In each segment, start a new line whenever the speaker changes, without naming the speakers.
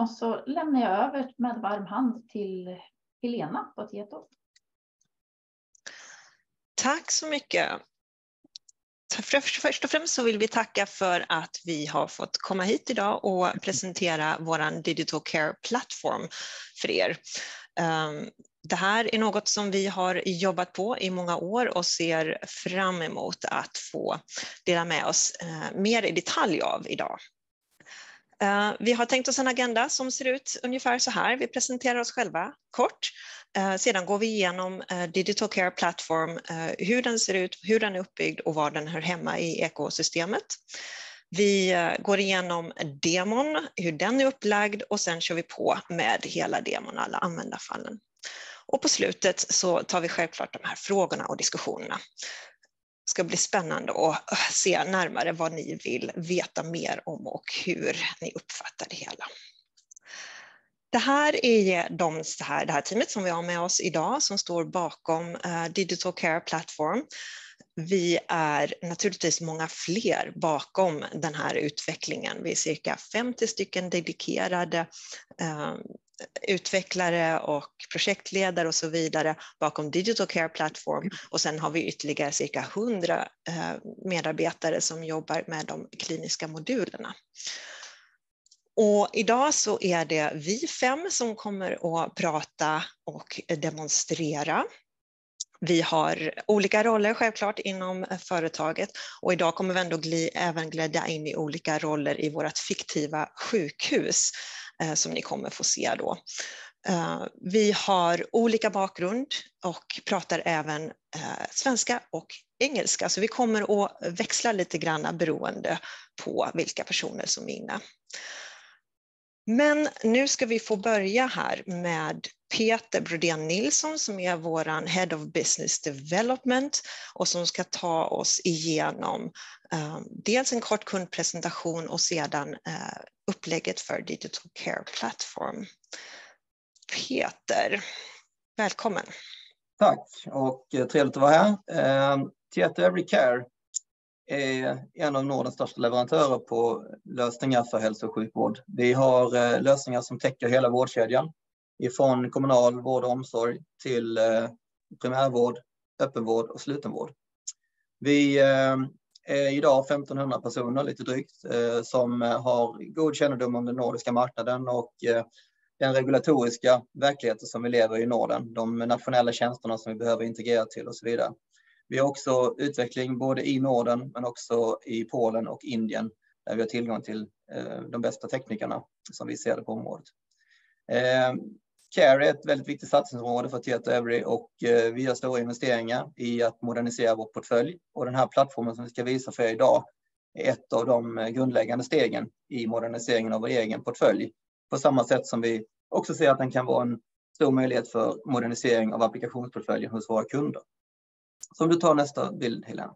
Och så lämnar jag över med varm hand till Helena på Tieto.
Tack så mycket. Först och främst så vill vi tacka för att vi har fått komma hit idag och presentera vår Digital Care Platform för er. Ehm, det här är något som vi har jobbat på i många år och ser fram emot att få dela med oss eh, mer i detalj av idag. Eh, vi har tänkt oss en agenda som ser ut ungefär så här. Vi presenterar oss själva kort. Eh, sedan går vi igenom eh, Digital Care Platform, hur den ser ut, hur den är uppbyggd och var den hör hemma i ekosystemet. Vi går igenom demon, hur den är upplagd och sen kör vi på med hela demon, alla användarfallen. Och på slutet så tar vi självklart de här frågorna och diskussionerna. Det ska bli spännande att eh, se närmare vad ni vill veta mer om och hur ni uppfattar det hela. Det här är de, det, här, det här teamet som vi har med oss idag som står bakom eh, Digital Care Platform. Vi är naturligtvis många fler bakom den här utvecklingen. Vi är cirka 50 stycken dedikerade eh, utvecklare och projektledare och så vidare bakom Digital Care Platform och sen har vi ytterligare cirka 100 eh, medarbetare som jobbar med de kliniska modulerna. Och idag så är det vi fem som kommer att prata och demonstrera. Vi har olika roller självklart inom eh, företaget och idag kommer vi ändå gli, även glädja in i olika roller i vårt fiktiva sjukhus Eh, som ni kommer få se då. Eh, vi har olika bakgrund och pratar även eh, svenska och engelska, så vi kommer att växla lite grann beroende på vilka personer som är inne. Men nu ska vi få börja här med Peter Brodén Nilsson som är vår Head of Business Development och som ska ta oss igenom eh, dels en kort kundpresentation och sedan eh, upplägget för Digital Care Platform. Peter, välkommen.
Tack och eh, trevligt att vara här. Uh, Every Care är en av Nordens största leverantörer på lösningar för hälso och sjukvård. Vi har eh, lösningar som täcker hela vårdkedjan, ifrån kommunal vård och omsorg till eh, primärvård, öppenvård och slutenvård. Vi eh, är idag 1500 personer, lite drygt, eh, som har god kännedom om den nordiska marknaden och den regulatoriska verkligheten som vi lever i Norden, de nationella tjänsterna som vi behöver integrera till och så vidare. Vi har också utveckling både i Norden men också i Polen och Indien där vi har tillgång till de bästa teknikerna som vi ser det på området. Care är ett väldigt viktigt satsningsområde för Tieto Every och eh, vi gör stora investeringar i att modernisera vår portfölj. Och den här plattformen som vi ska visa för er idag är ett av de eh, grundläggande stegen i moderniseringen av vår egen portfölj. På samma sätt som vi också ser att den kan vara en stor möjlighet för modernisering av applikationsportföljen hos våra kunder. Så om du tar nästa bild Helena.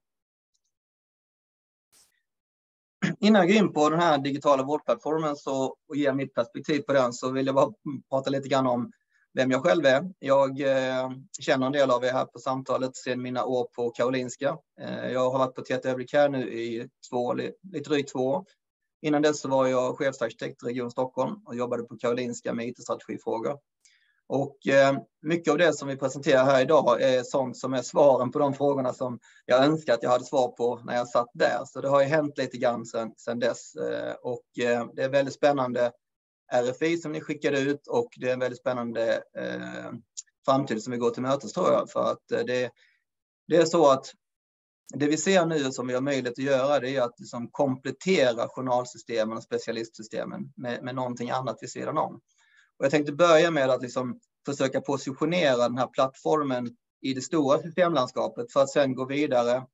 Innan jag går in på den här digitala vårdplattformen så, och ger mitt perspektiv på den så vill jag bara prata lite grann om vem jag själv är. Jag eh, känner en del av er här på samtalet sedan mina år på Karolinska. Eh, jag har varit på TT Övrig Care nu i två, lite drygt två år. Innan dess så var jag chefsarkitekt i Region Stockholm och jobbade på Karolinska med IT-strategifrågor. Och eh, mycket av det som vi presenterar här idag är sånt som är svaren på de frågorna som jag önskar att jag hade svar på när jag satt där. Så det har ju hänt lite grann sedan, dess eh, och eh, det är väldigt spännande RFI som ni skickade ut och det är en väldigt spännande eh, framtid som vi går till mötes tror jag. För att eh, det, det är så att det vi ser nu som vi har möjlighet att göra det är att liksom komplettera journalsystemen och specialistsystemen med, med någonting annat vid sidan om. Och jag tänkte börja med att liksom försöka positionera den här plattformen i det stora systemlandskapet för att sedan gå vidare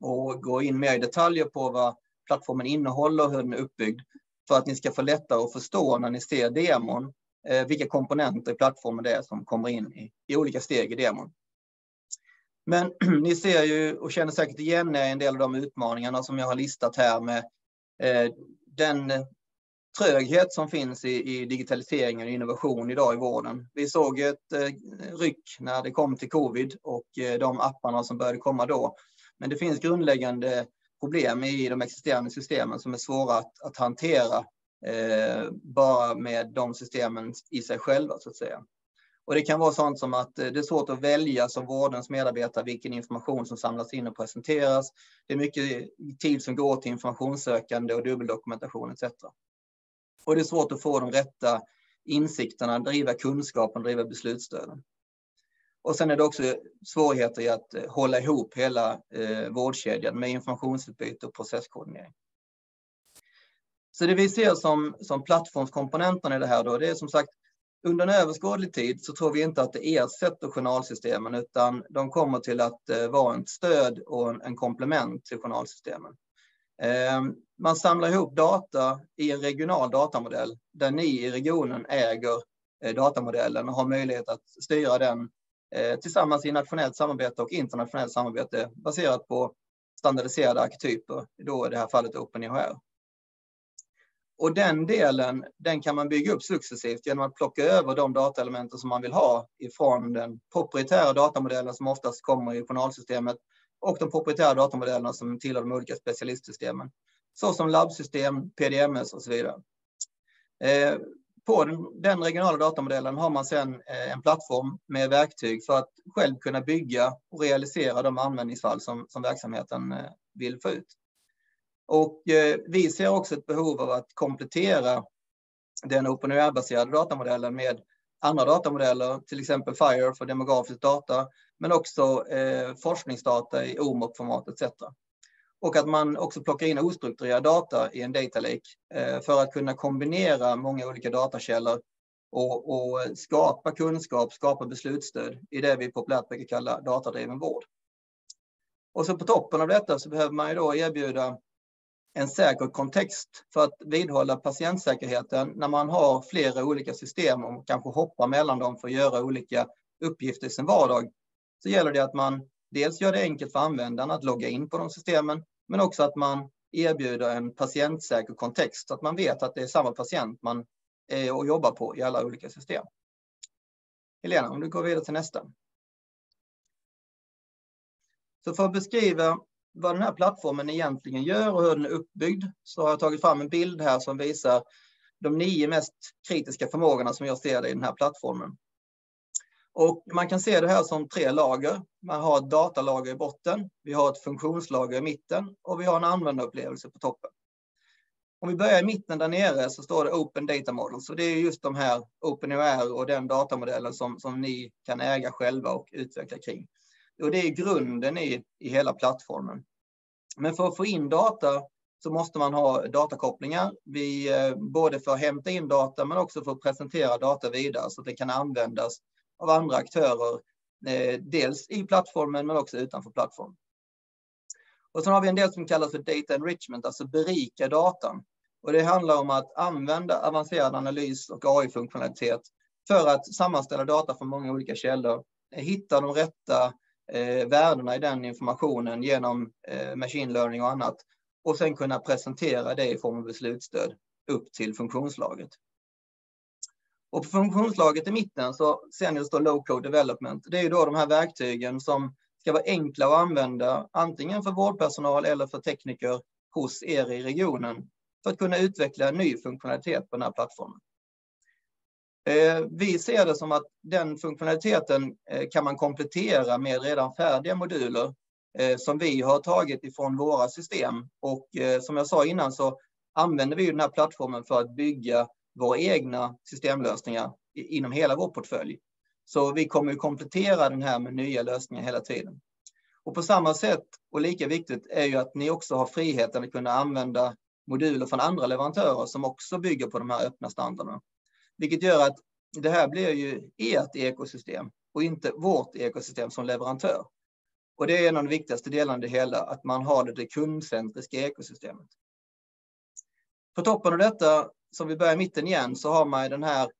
och gå in mer i detaljer på vad plattformen innehåller och hur den är uppbyggd för att ni ska få lättare att förstå när ni ser demon eh, vilka komponenter i plattformen det är som kommer in i, i olika steg i demon. Men ni ser ju och känner säkert igen en del av de utmaningarna som jag har listat här med eh, den tröghet som finns i, i digitaliseringen och innovation idag i vården. Vi såg ett eh, ryck när det kom till covid och eh, de apparna som började komma då. Men det finns grundläggande problem i de existerande systemen som är svåra att, att hantera eh, bara med de systemen i sig själva så att säga. Och det kan vara sånt som att eh, det är svårt att välja som vårdens medarbetare vilken information som samlas in och presenteras. Det är mycket tid som går till informationssökande och dubbeldokumentation etc. Och det är svårt att få de rätta insikterna, driva kunskapen, driva beslutsstöden. Och sen är det också svårigheter i att eh, hålla ihop hela eh, vårdkedjan med informationsutbyte och processkoordinering. Så det vi ser som, som plattformskomponenterna i det här då, det är som sagt under en överskådlig tid så tror vi inte att det ersätter journalsystemen utan de kommer till att eh, vara ett stöd och en, en komplement till journalsystemen. Eh, man samlar ihop data i en regional datamodell där ni i regionen äger eh, datamodellen och har möjlighet att styra den eh, tillsammans i nationellt samarbete och internationellt samarbete baserat på standardiserade arketyper, då i det här fallet OpenIHR. Och den delen, den kan man bygga upp successivt genom att plocka över de dataelementen som man vill ha ifrån den proprietära datamodellen som oftast kommer i journalsystemet och de proprietära datamodellerna som tillhör de olika specialistsystemen, såsom labbsystem, PDMS och så vidare. Eh, på den, regionala datamodellen har man sedan eh, en plattform med verktyg för att själv kunna bygga och realisera de användningsfall som, som verksamheten eh, vill få ut. Och eh, vi ser också ett behov av att komplettera den OpenAI-baserade datamodellen med andra datamodeller, till exempel FIRE för demografisk data, men också eh, forskningsdata i OMOC-format etc och att man också plockar in ostrukturerad data i en data lake eh, för att kunna kombinera många olika datakällor och, och skapa kunskap, skapa beslutsstöd i det vi populärt brukar kalla datadriven vård. Och så på toppen av detta så behöver man ju då erbjuda en säker kontext för att vidhålla patientsäkerheten när man har flera olika system och kanske hoppar mellan dem för att göra olika uppgifter i sin vardag. Så gäller det att man dels gör det enkelt för användaren att logga in på de systemen men också att man erbjuder en patientsäker kontext, så att man vet att det är samma patient man är och jobbar på i alla olika system. Helena, om du går vidare till nästa. Så för att beskriva vad den här plattformen egentligen gör och hur den är uppbyggd så har jag tagit fram en bild här som visar de nio mest kritiska förmågorna som jag ser det i den här plattformen. Och man kan se det här som tre lager. Man har ett datalager i botten, vi har ett funktionslager i mitten och vi har en användarupplevelse på toppen. Om vi börjar i mitten där nere så står det Open Data Model. Så det är just de här OpenUR och den datamodellen som, som ni kan äga själva och utveckla kring. Och det är grunden i, i hela plattformen. Men för att få in data så måste man ha datakopplingar. Vi, eh, både för att hämta in data men också för att presentera data vidare så att det kan användas av andra aktörer, eh, dels i plattformen men också utanför plattformen. Och sen har vi en del som kallas för data enrichment, alltså berika datan. Och det handlar om att använda avancerad analys och AI-funktionalitet för att sammanställa data från många olika källor, eh, hitta de rätta eh, värdena i den informationen genom eh, machine learning och annat och sen kunna presentera det i form av beslutsstöd upp till funktionslaget. Och på funktionslaget i mitten så ser ni det står low code development. Det är ju då de här verktygen som ska vara enkla att använda, antingen för vårdpersonal eller för tekniker hos er i regionen, för att kunna utveckla ny funktionalitet på den här plattformen. Eh, vi ser det som att den funktionaliteten eh, kan man komplettera med redan färdiga moduler eh, som vi har tagit ifrån våra system. Och som jag sa innan så använder vi den här plattformen för att bygga våra egna systemlösningar inom hela vår portfölj. Så vi kommer att komplettera den här med nya lösningar hela tiden. Och på samma sätt, och lika viktigt, är ju att ni också har friheten att kunna använda moduler från andra leverantörer som också bygger på de här öppna standarderna. Vilket gör att det här blir ju ert ekosystem och inte vårt ekosystem som leverantör. Och det är en av de viktigaste delarna i det hela, att man har det kundcentriska ekosystemet. På toppen av detta som vi börjar i mitten igen, så har man den här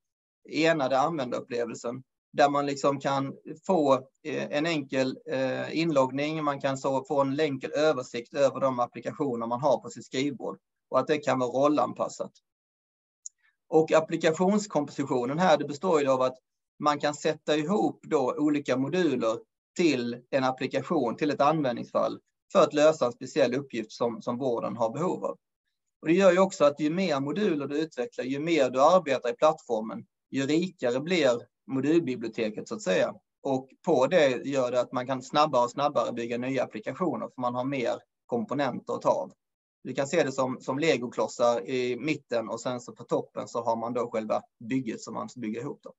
enade användarupplevelsen där man liksom kan få eh, en enkel eh, inloggning, man kan få en enkel översikt över de applikationer man har på sitt skrivbord och att det kan vara rollanpassat. Och applikationskompositionen här, det består ju av att man kan sätta ihop då olika moduler till en applikation, till ett användningsfall för att lösa en speciell uppgift som, som vården har behov av. Och det gör ju också att ju mer moduler du utvecklar, ju mer du arbetar i plattformen, ju rikare blir modulbiblioteket så att säga. Och på det gör det att man kan snabbare och snabbare bygga nya applikationer för man har mer komponenter att ta av. Du kan se det som, som legoklossar i mitten och sen så på toppen så har man då själva bygget som man bygger ihop. Då.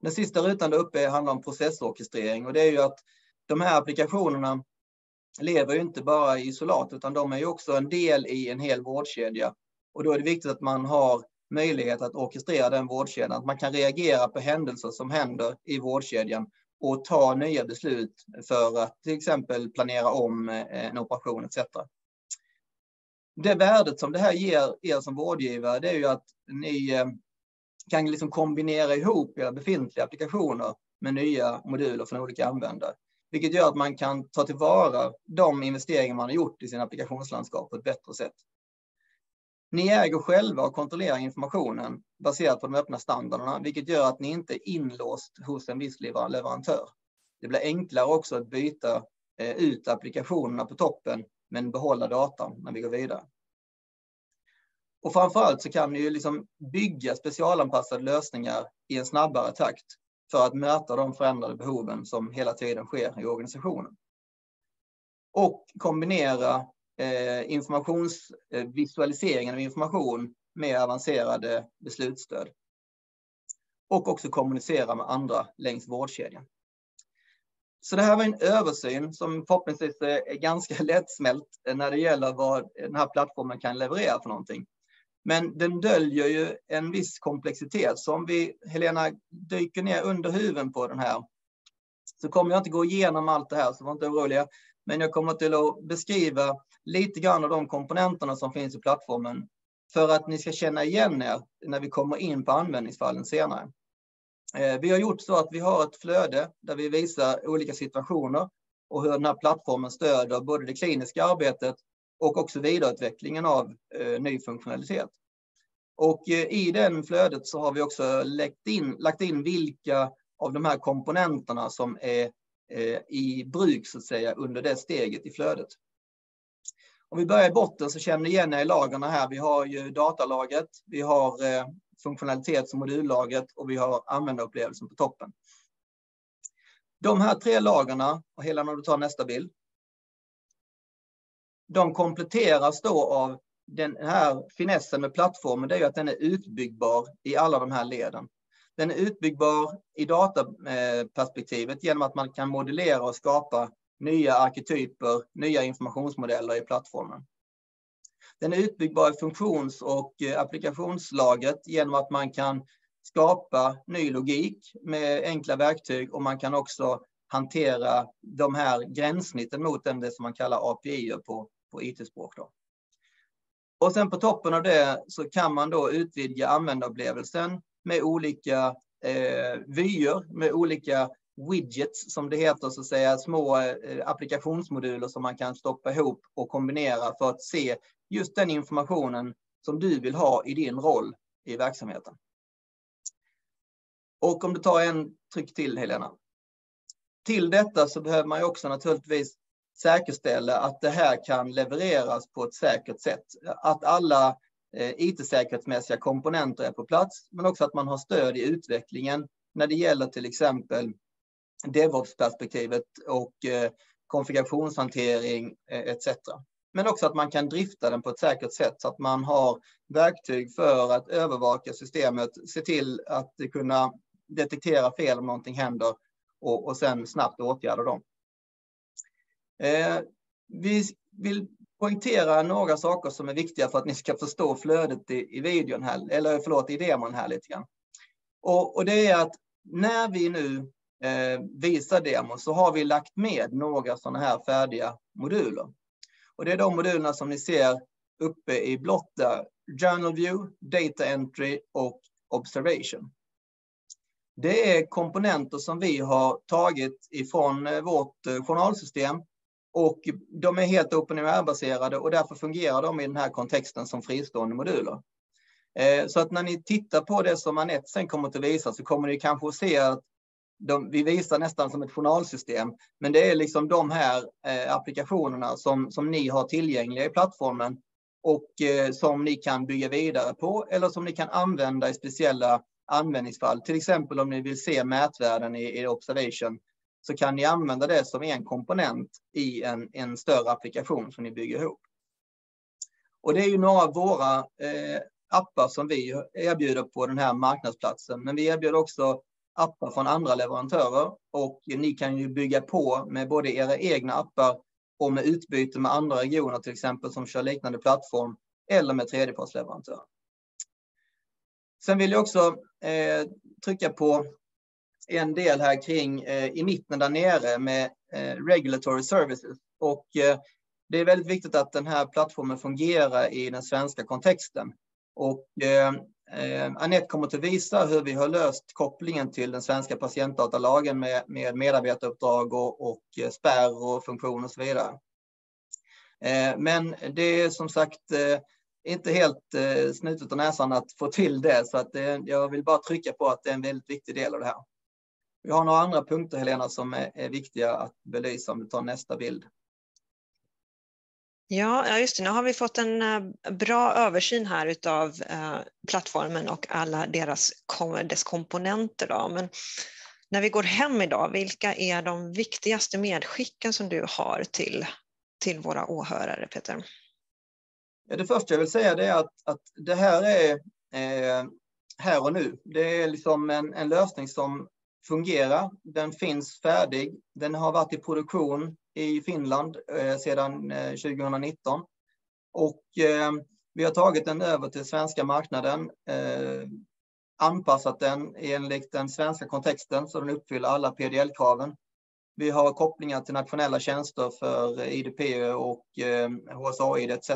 Den sista rutan där uppe handlar om processorkestrering och det är ju att de här applikationerna lever ju inte bara i isolat utan de är ju också en del i en hel vårdkedja. Och då är det viktigt att man har möjlighet att orkestrera den vårdkedjan, att man kan reagera på händelser som händer i vårdkedjan och ta nya beslut för att till exempel planera om eh, en operation etc. Det värdet som det här ger er som vårdgivare, det är ju att ni eh, kan liksom kombinera ihop era befintliga applikationer med nya moduler från olika användare. Vilket gör att man kan ta tillvara de investeringar man har gjort i sin applikationslandskap på ett bättre sätt. Ni äger själva och kontrollerar informationen baserat på de öppna standarderna, vilket gör att ni inte är inlåst hos en viss leverantör. Det blir enklare också att byta eh, ut applikationerna på toppen, men behålla datan när vi går vidare. Och framför allt så kan ni ju liksom bygga specialanpassade lösningar i en snabbare takt för att möta de förändrade behoven som hela tiden sker i organisationen. Och kombinera eh, informationsvisualiseringen eh, av information med avancerade beslutsstöd. Och också kommunicera med andra längs vårdkedjan. Så det här var en översyn som förhoppningsvis är ganska lättsmält när det gäller vad den här plattformen kan leverera för någonting. Men den döljer ju en viss komplexitet. Så om vi, Helena, dyker ner under huven på den här så kommer jag inte gå igenom allt det här, så var inte oroliga. Men jag kommer till att beskriva lite grann av de komponenterna som finns i plattformen för att ni ska känna igen er när vi kommer in på användningsfallen senare. Eh, vi har gjort så att vi har ett flöde där vi visar olika situationer och hur den här plattformen stöder både det kliniska arbetet och också vidareutvecklingen av eh, ny funktionalitet. Och eh, i den flödet så har vi också lagt in, lagt in vilka av de här komponenterna som är eh, i bruk så att säga under det steget i flödet. Om vi börjar i botten så känner ni igen er i lagren här. Vi har ju datalagret, vi har eh, funktionalitets och modullagret och vi har användarupplevelsen på toppen. De här tre lagren, och hela när du tar nästa bild, de kompletteras då av den här finessen med plattformen, det är ju att den är utbyggbar i alla de här leden. Den är utbyggbar i dataperspektivet genom att man kan modellera och skapa nya arketyper, nya informationsmodeller i plattformen. Den är utbyggbar i funktions och eh, applikationslagret genom att man kan skapa ny logik med enkla verktyg och man kan också hantera de här gränssnitten mot den, det som man kallar API på, på IT-språk. Och sen på toppen av det så kan man då utvidga användarupplevelsen med olika eh, vyer, med olika widgets som det heter, så att säga, små eh, applikationsmoduler som man kan stoppa ihop och kombinera för att se just den informationen som du vill ha i din roll i verksamheten. Och om du tar en tryck till Helena. Till detta så behöver man ju också naturligtvis säkerställa att det här kan levereras på ett säkert sätt. Att alla eh, IT-säkerhetsmässiga komponenter är på plats, men också att man har stöd i utvecklingen när det gäller till exempel DevOps-perspektivet och eh, konfigurationshantering eh, etc. Men också att man kan drifta den på ett säkert sätt så att man har verktyg för att övervaka systemet, se till att kunna detektera fel om någonting händer och, och sen snabbt åtgärda dem. Eh, vi vill poängtera några saker som är viktiga för att ni ska förstå flödet i, i videon här, eller förlåt, i demon här lite grann. Och, och det är att när vi nu eh, visar demon så har vi lagt med några sådana här färdiga moduler. Och det är de modulerna som ni ser uppe i blått där. Journal View, Data Entry och Observation. Det är komponenter som vi har tagit ifrån eh, vårt eh, journalsystem och de är helt OpenUR-baserade och därför fungerar de i den här kontexten som fristående moduler. Eh, så att när ni tittar på det som Anette sen kommer att visa så kommer ni kanske att se att de, vi visar nästan som ett journalsystem, men det är liksom de här eh, applikationerna som, som ni har tillgängliga i plattformen och eh, som ni kan bygga vidare på eller som ni kan använda i speciella användningsfall. Till exempel om ni vill se mätvärden i, i Observation så kan ni använda det som en komponent i en, en större applikation som ni bygger ihop. Och det är ju några av våra eh, appar som vi erbjuder på den här marknadsplatsen. Men vi erbjuder också appar från andra leverantörer och ni kan ju bygga på med både era egna appar och med utbyte med andra regioner till exempel som kör liknande plattform eller med tredjepartsleverantörer. Sen vill jag också eh, trycka på en del här kring eh, i mitten där nere med eh, regulatory services. Och eh, det är väldigt viktigt att den här plattformen fungerar i den svenska kontexten. Och eh, eh, Anette kommer att visa hur vi har löst kopplingen till den svenska patientdatalagen med, med medarbetaruppdrag och, och eh, spärr och funktion och så vidare. Eh, men det är som sagt eh, inte helt eh, snutet ur näsan att få till det, så att eh, jag vill bara trycka på att det är en väldigt viktig del av det här. Vi har några andra punkter, Helena, som är, är viktiga att belysa om du tar nästa bild.
Ja, just det. Nu har vi fått en eh, bra översyn här utav eh, plattformen och alla deras, dess komponenter. Då. Men när vi går hem idag, vilka är de viktigaste medskicken som du har till, till våra åhörare, Peter?
Ja, det första jag vill säga är att, att det här är eh, här och nu. Det är liksom en, en lösning som fungerar. Den finns färdig. Den har varit i produktion i Finland eh, sedan eh, 2019. Och eh, vi har tagit den över till svenska marknaden, eh, anpassat den enligt den svenska kontexten så den uppfyller alla PDL-kraven. Vi har kopplingar till nationella tjänster för IDP och eh, HSA-ID etc.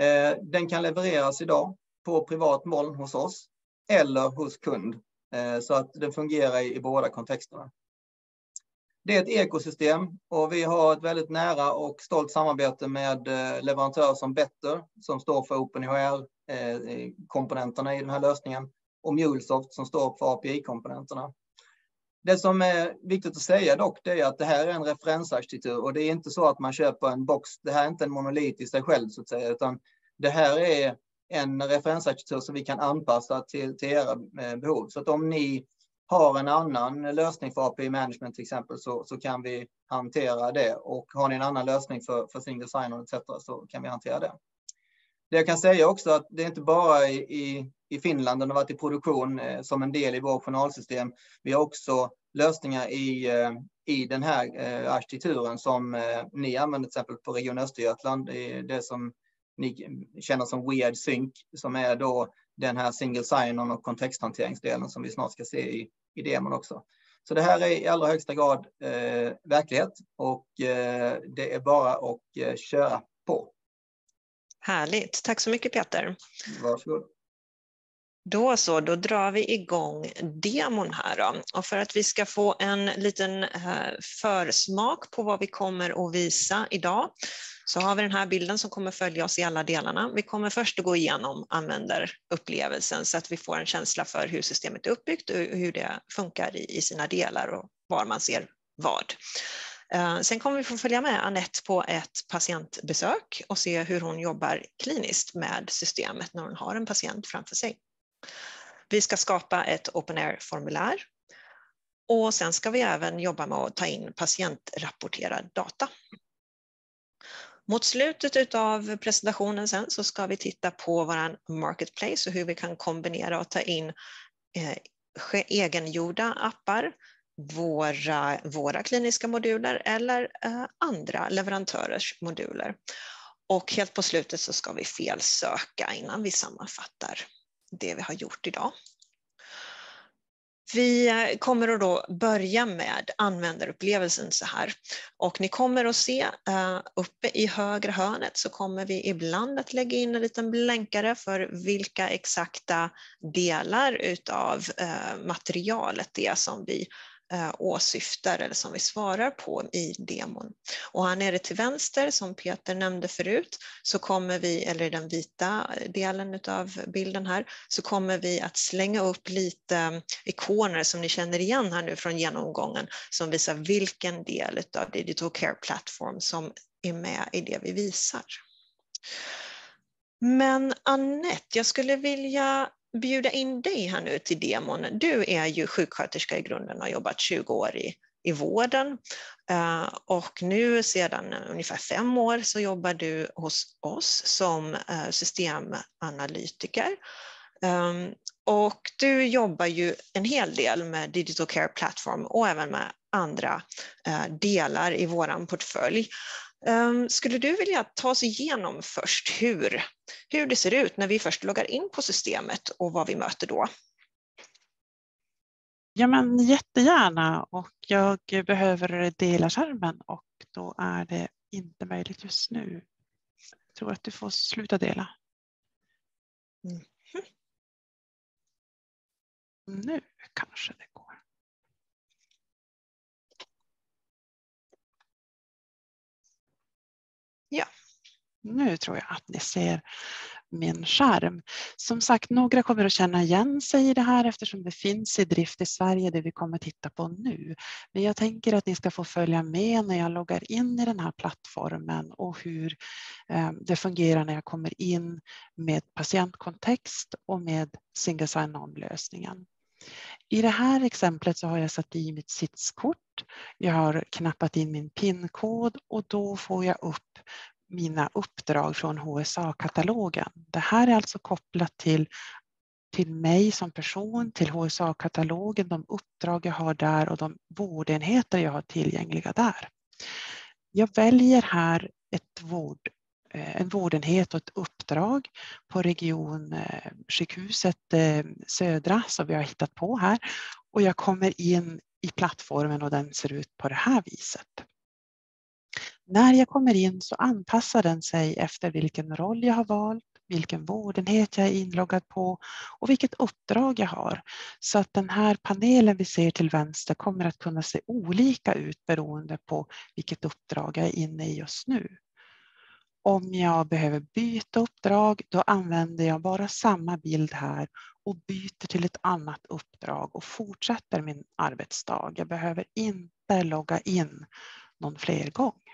Eh, den kan levereras idag på privat moln hos oss eller hos kund Eh, så att den fungerar i båda kontexterna. Det är ett ekosystem och vi har ett väldigt nära och stolt samarbete med eh, leverantörer som Better som står för OpenHR-komponenterna eh, i den här lösningen och Mulesoft som står för API-komponenterna. Det som är viktigt att säga dock, det är att det här är en referensarkitektur och det är inte så att man köper en box. Det här är inte en monolit i sig själv så att säga, utan det här är en referensarkitektur som vi kan anpassa till, till era eh, behov. Så att om ni har en annan lösning för API management till exempel så, så kan vi hantera det. Och har ni en annan lösning för, för single sign-on etc. så kan vi hantera det. Det jag kan säga också att det är inte bara i, i, i Finland den har varit i produktion eh, som en del i vårt journalsystem. Vi har också lösningar i, eh, i den här eh, arkitekturen som eh, ni använder till exempel på Region Östergötland. Det, det som ni känner som Weird Sync som är då den här single sign-on och kontexthanteringsdelen som vi snart ska se i, i demon också. Så det här är i allra högsta grad eh, verklighet och eh, det är bara att eh, köra på.
Härligt. Tack så mycket Peter.
Varsågod.
Då så, då drar vi igång demon här då. Och för att vi ska få en liten eh, försmak på vad vi kommer att visa idag så har vi den här bilden som kommer följa oss i alla delarna. Vi kommer först att gå igenom användarupplevelsen så att vi får en känsla för hur systemet är uppbyggt och hur det funkar i sina delar och var man ser vad. Eh, sen kommer vi få följa med Annette på ett patientbesök och se hur hon jobbar kliniskt med systemet när hon har en patient framför sig. Vi ska skapa ett open air-formulär och sen ska vi även jobba med att ta in patientrapporterad data. Mot slutet av presentationen sen så ska vi titta på vår marketplace och hur vi kan kombinera och ta in eh, egengjorda appar, våra, våra kliniska moduler eller eh, andra leverantörers moduler. Och helt på slutet så ska vi felsöka innan vi sammanfattar det vi har gjort idag. Vi eh, kommer att då börja med användarupplevelsen så här. Och ni kommer att se eh, uppe i högra hörnet så kommer vi ibland att lägga in en liten blänkare för vilka exakta delar utav eh, materialet det är som vi Eh, åsyftar eller som vi svarar på i demon. Och här nere till vänster, som Peter nämnde förut, så kommer vi, eller i den vita delen av bilden här, så kommer vi att slänga upp lite mm, ikoner som ni känner igen här nu från genomgången, som visar vilken del av Digital Care Platform som är med i det vi visar. Men Annette, jag skulle vilja bjuda in dig här nu till demon. Du är ju sjuksköterska i grunden och har jobbat 20 år i, i vården. Eh, och nu sedan ungefär fem år så jobbar du hos oss som eh, systemanalytiker. Ehm, och du jobbar ju en hel del med Digital Care Platform och även med andra eh, delar i våran portfölj. Um, skulle du vilja ta oss igenom först hur, hur det ser ut när vi först loggar in på systemet och vad vi möter då?
Ja, men jättegärna och jag behöver dela skärmen och då är det inte möjligt just nu. Jag tror att du får sluta dela. Mm. Nu kanske det går. Nu tror jag att ni ser min skärm. Som sagt, några kommer att känna igen sig i det här eftersom det finns i drift i Sverige det vi kommer titta på nu. Men jag tänker att ni ska få följa med när jag loggar in i den här plattformen och hur eh, det fungerar när jag kommer in med patientkontext och med single sign-on-lösningen. I det här exemplet så har jag satt i mitt sitskort. Jag har knappat in min PIN-kod och då får jag upp mina uppdrag från HSA-katalogen. Det här är alltså kopplat till, till mig som person, till HSA-katalogen, de uppdrag jag har där och de vårdenheter jag har tillgängliga där. Jag väljer här ett vård, eh, en vårdenhet och ett uppdrag på regionsjukhuset eh, eh, Södra som vi har hittat på här och jag kommer in i plattformen och den ser ut på det här viset. När jag kommer in så anpassar den sig efter vilken roll jag har valt, vilken vårdenhet jag är inloggad på och vilket uppdrag jag har. Så att den här panelen vi ser till vänster kommer att kunna se olika ut beroende på vilket uppdrag jag är inne i just nu. Om jag behöver byta uppdrag, då använder jag bara samma bild här och byter till ett annat uppdrag och fortsätter min arbetsdag. Jag behöver inte logga in någon fler gång.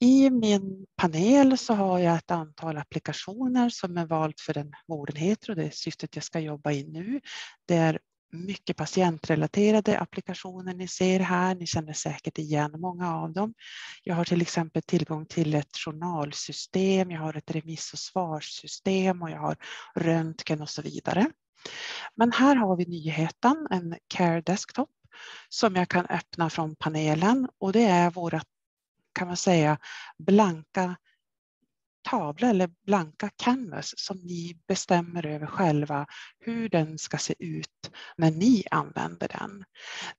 I min panel så har jag ett antal applikationer som är valt för den vårdenhet och det syftet jag ska jobba i nu. Det är mycket patientrelaterade applikationer ni ser här. Ni känner säkert igen många av dem. Jag har till exempel tillgång till ett journalsystem, jag har ett remiss och svarssystem och jag har röntgen och så vidare. Men här har vi nyheten, en Care Desktop som jag kan öppna från panelen och det är vårt kan man säga blanka tavla eller blanka canvas som ni bestämmer över själva hur den ska se ut när ni använder den.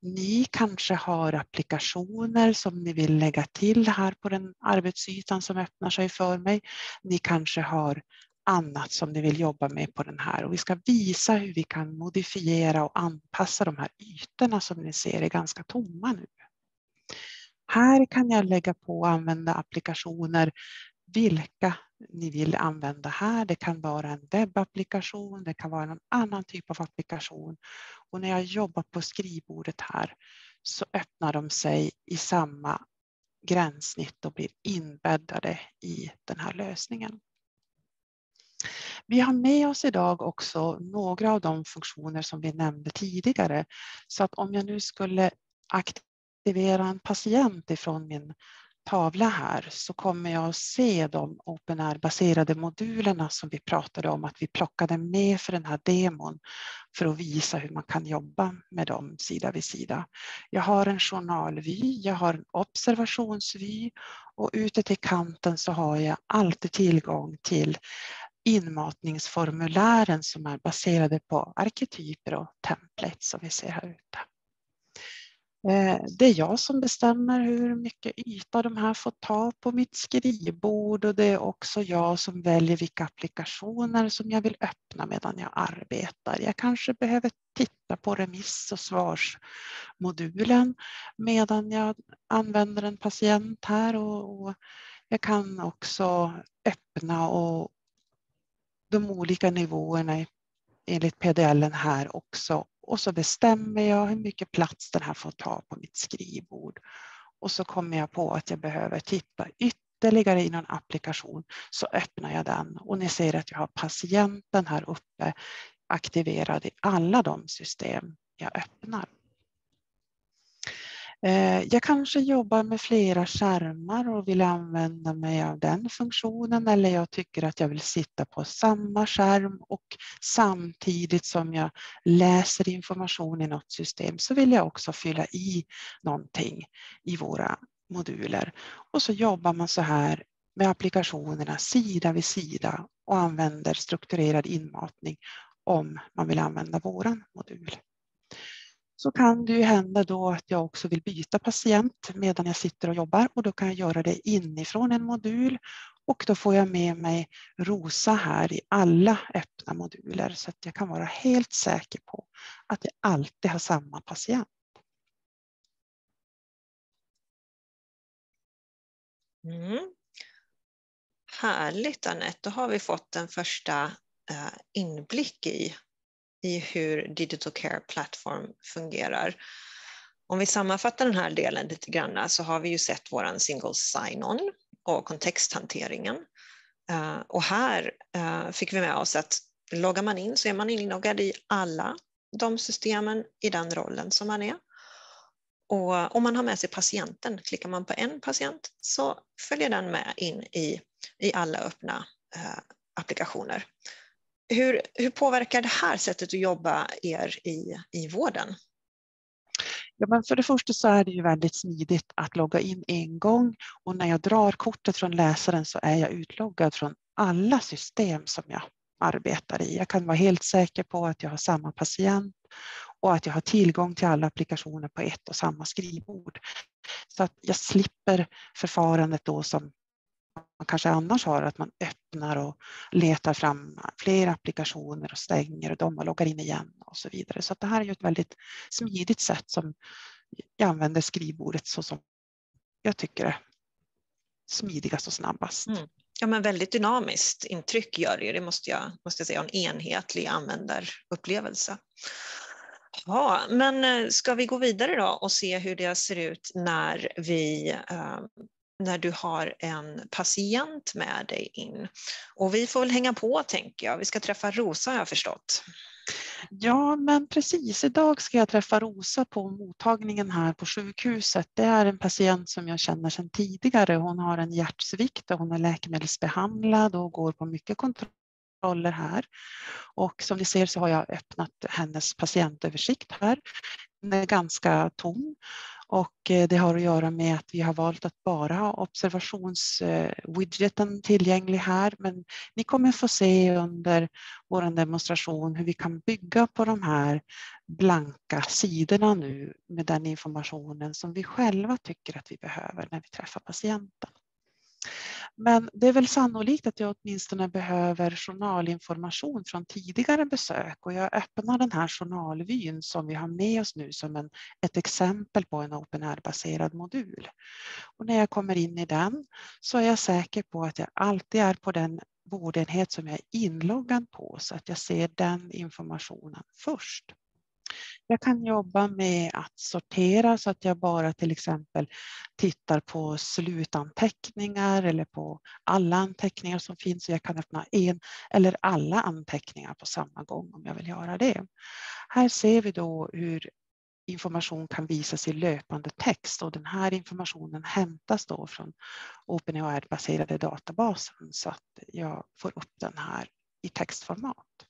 Ni kanske har applikationer som ni vill lägga till här på den arbetsytan som öppnar sig för mig. Ni kanske har annat som ni vill jobba med på den här och vi ska visa hur vi kan modifiera och anpassa de här ytorna som ni ser är ganska tomma nu. Här kan jag lägga på och använda applikationer vilka ni vill använda här. Det kan vara en webbapplikation, det kan vara någon annan typ av applikation. Och när jag jobbar på skrivbordet här så öppnar de sig i samma gränssnitt och blir inbäddade i den här lösningen. Vi har med oss idag också några av de funktioner som vi nämnde tidigare. Så att om jag nu skulle aktivera aktivera en patient ifrån min tavla här så kommer jag att se de OpenAir-baserade modulerna som vi pratade om att vi plockade med för den här demon för att visa hur man kan jobba med dem sida vid sida. Jag har en journalvy, jag har en observationsvy och ute till kanten så har jag alltid tillgång till inmatningsformulären som är baserade på arketyper och templates som vi ser här ute. Eh, det är jag som bestämmer hur mycket yta de här får ta på mitt skrivbord och det är också jag som väljer vilka applikationer som jag vill öppna medan jag arbetar. Jag kanske behöver titta på remiss och svarsmodulen medan jag använder en patient här och jag kan också öppna och de olika nivåerna enligt PDL här också och så bestämmer jag hur mycket plats den här får ta på mitt skrivbord. Och så kommer jag på att jag behöver titta ytterligare i någon applikation så öppnar jag den och ni ser att jag har patienten här uppe aktiverad i alla de system jag öppnar. Eh, jag kanske jobbar med flera skärmar och vill använda mig av den funktionen eller jag tycker att jag vill sitta på samma skärm och samtidigt som jag läser information i något system så vill jag också fylla i någonting i våra moduler. Och så jobbar man så här med applikationerna sida vid sida och använder strukturerad inmatning om man vill använda våran modul så kan det ju hända då att jag också vill byta patient medan jag sitter och jobbar och då kan jag göra det inifrån en modul och då får jag med mig ROSA här i alla öppna moduler så att jag kan vara helt säker på att jag alltid har samma patient.
Mm. Härligt Anette, då har vi fått en första eh, inblick i i hur Digital Care Platform fungerar. Om vi sammanfattar den här delen lite grann så har vi ju sett våran single sign-on och kontexthanteringen. Eh, och här eh, fick vi med oss att loggar man in så är man inloggad i alla de systemen i den rollen som man är. Och om man har med sig patienten, klickar man på en patient så följer den med in i, i alla öppna eh, applikationer. Hur, hur påverkar det här sättet att jobba er i, i vården?
Ja, men för det första så är det ju väldigt smidigt att logga in en gång och när jag drar kortet från läsaren så är jag utloggad från alla system som jag arbetar i. Jag kan vara helt säker på att jag har samma patient och att jag har tillgång till alla applikationer på ett och samma skrivbord. Så att jag slipper förfarandet då som man kanske annars har, att man öppnar och letar fram fler applikationer och stänger och dem och loggar in igen och så vidare. Så det här är ju ett väldigt smidigt sätt som jag använder skrivbordet så som jag tycker är smidigast och snabbast. Mm.
Ja, men väldigt dynamiskt intryck gör det, det måste jag, måste jag säga, en enhetlig användarupplevelse. Ja, men eh, ska vi gå vidare då och se hur det ser ut när vi eh, när du har en patient med dig in. Och vi får väl hänga på tänker jag. Vi ska träffa Rosa har jag förstått.
Ja, men precis. Idag ska jag träffa Rosa på mottagningen här på sjukhuset. Det är en patient som jag känner sedan tidigare. Hon har en hjärtsvikt och hon är läkemedelsbehandlad och går på mycket kontroller här. Och som ni ser så har jag öppnat hennes patientöversikt här. Den är ganska tom och eh, det har att göra med att vi har valt att bara ha observationswidgeten eh, tillgänglig här. Men ni kommer få se under vår demonstration hur vi kan bygga på de här blanka sidorna nu med den informationen som vi själva tycker att vi behöver när vi träffar patienten. Men det är väl sannolikt att jag åtminstone behöver journalinformation från tidigare besök och jag öppnar den här journalvyn som vi har med oss nu som en, ett exempel på en OpenAir-baserad modul. Och när jag kommer in i den så är jag säker på att jag alltid är på den vårdenhet som jag är inloggad på så att jag ser den informationen först. Jag kan jobba med att sortera så att jag bara till exempel tittar på slutanteckningar eller på alla anteckningar som finns. Jag kan öppna en eller alla anteckningar på samma gång om jag vill göra det. Här ser vi då hur information kan visas i löpande text och den här informationen hämtas då från OpenAI-baserade databasen så att jag får upp den här i textformat.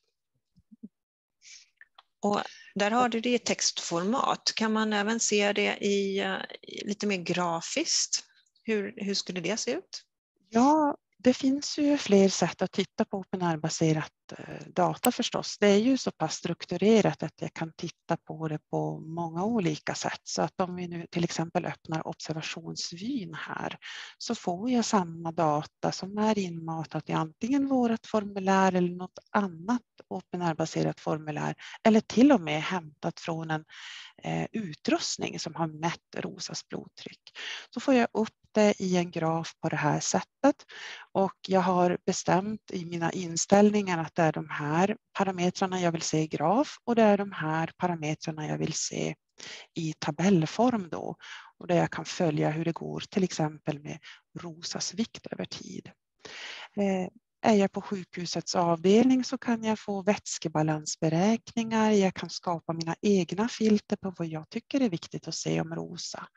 Och där har du det i textformat. Kan man även se det i, eh, i lite mer grafiskt? Hur, hur skulle det se ut?
Ja, det finns ju fler sätt att titta på OpenR-baserat eh, data förstås. Det är ju så pass strukturerat att jag kan titta på det på många olika sätt. Så att om vi nu till exempel öppnar observationsvyn här så får jag samma data som är inmatat i antingen vårt formulär eller något annat OpenR-baserat formulär eller till och med hämtat från en eh, utrustning som har mätt Rosas blodtryck. Så får jag upp det i en graf på det här sättet och jag har bestämt i mina inställningar att det är de här parametrarna jag vill se i graf och det är de här parametrarna jag vill se i tabellform då. och där jag kan följa hur det går till exempel med Rosas vikt över tid. Eh, är jag på sjukhusets avdelning så kan jag få vätskebalansberäkningar. Jag kan skapa mina egna filter på vad jag tycker är viktigt att se om Rosa.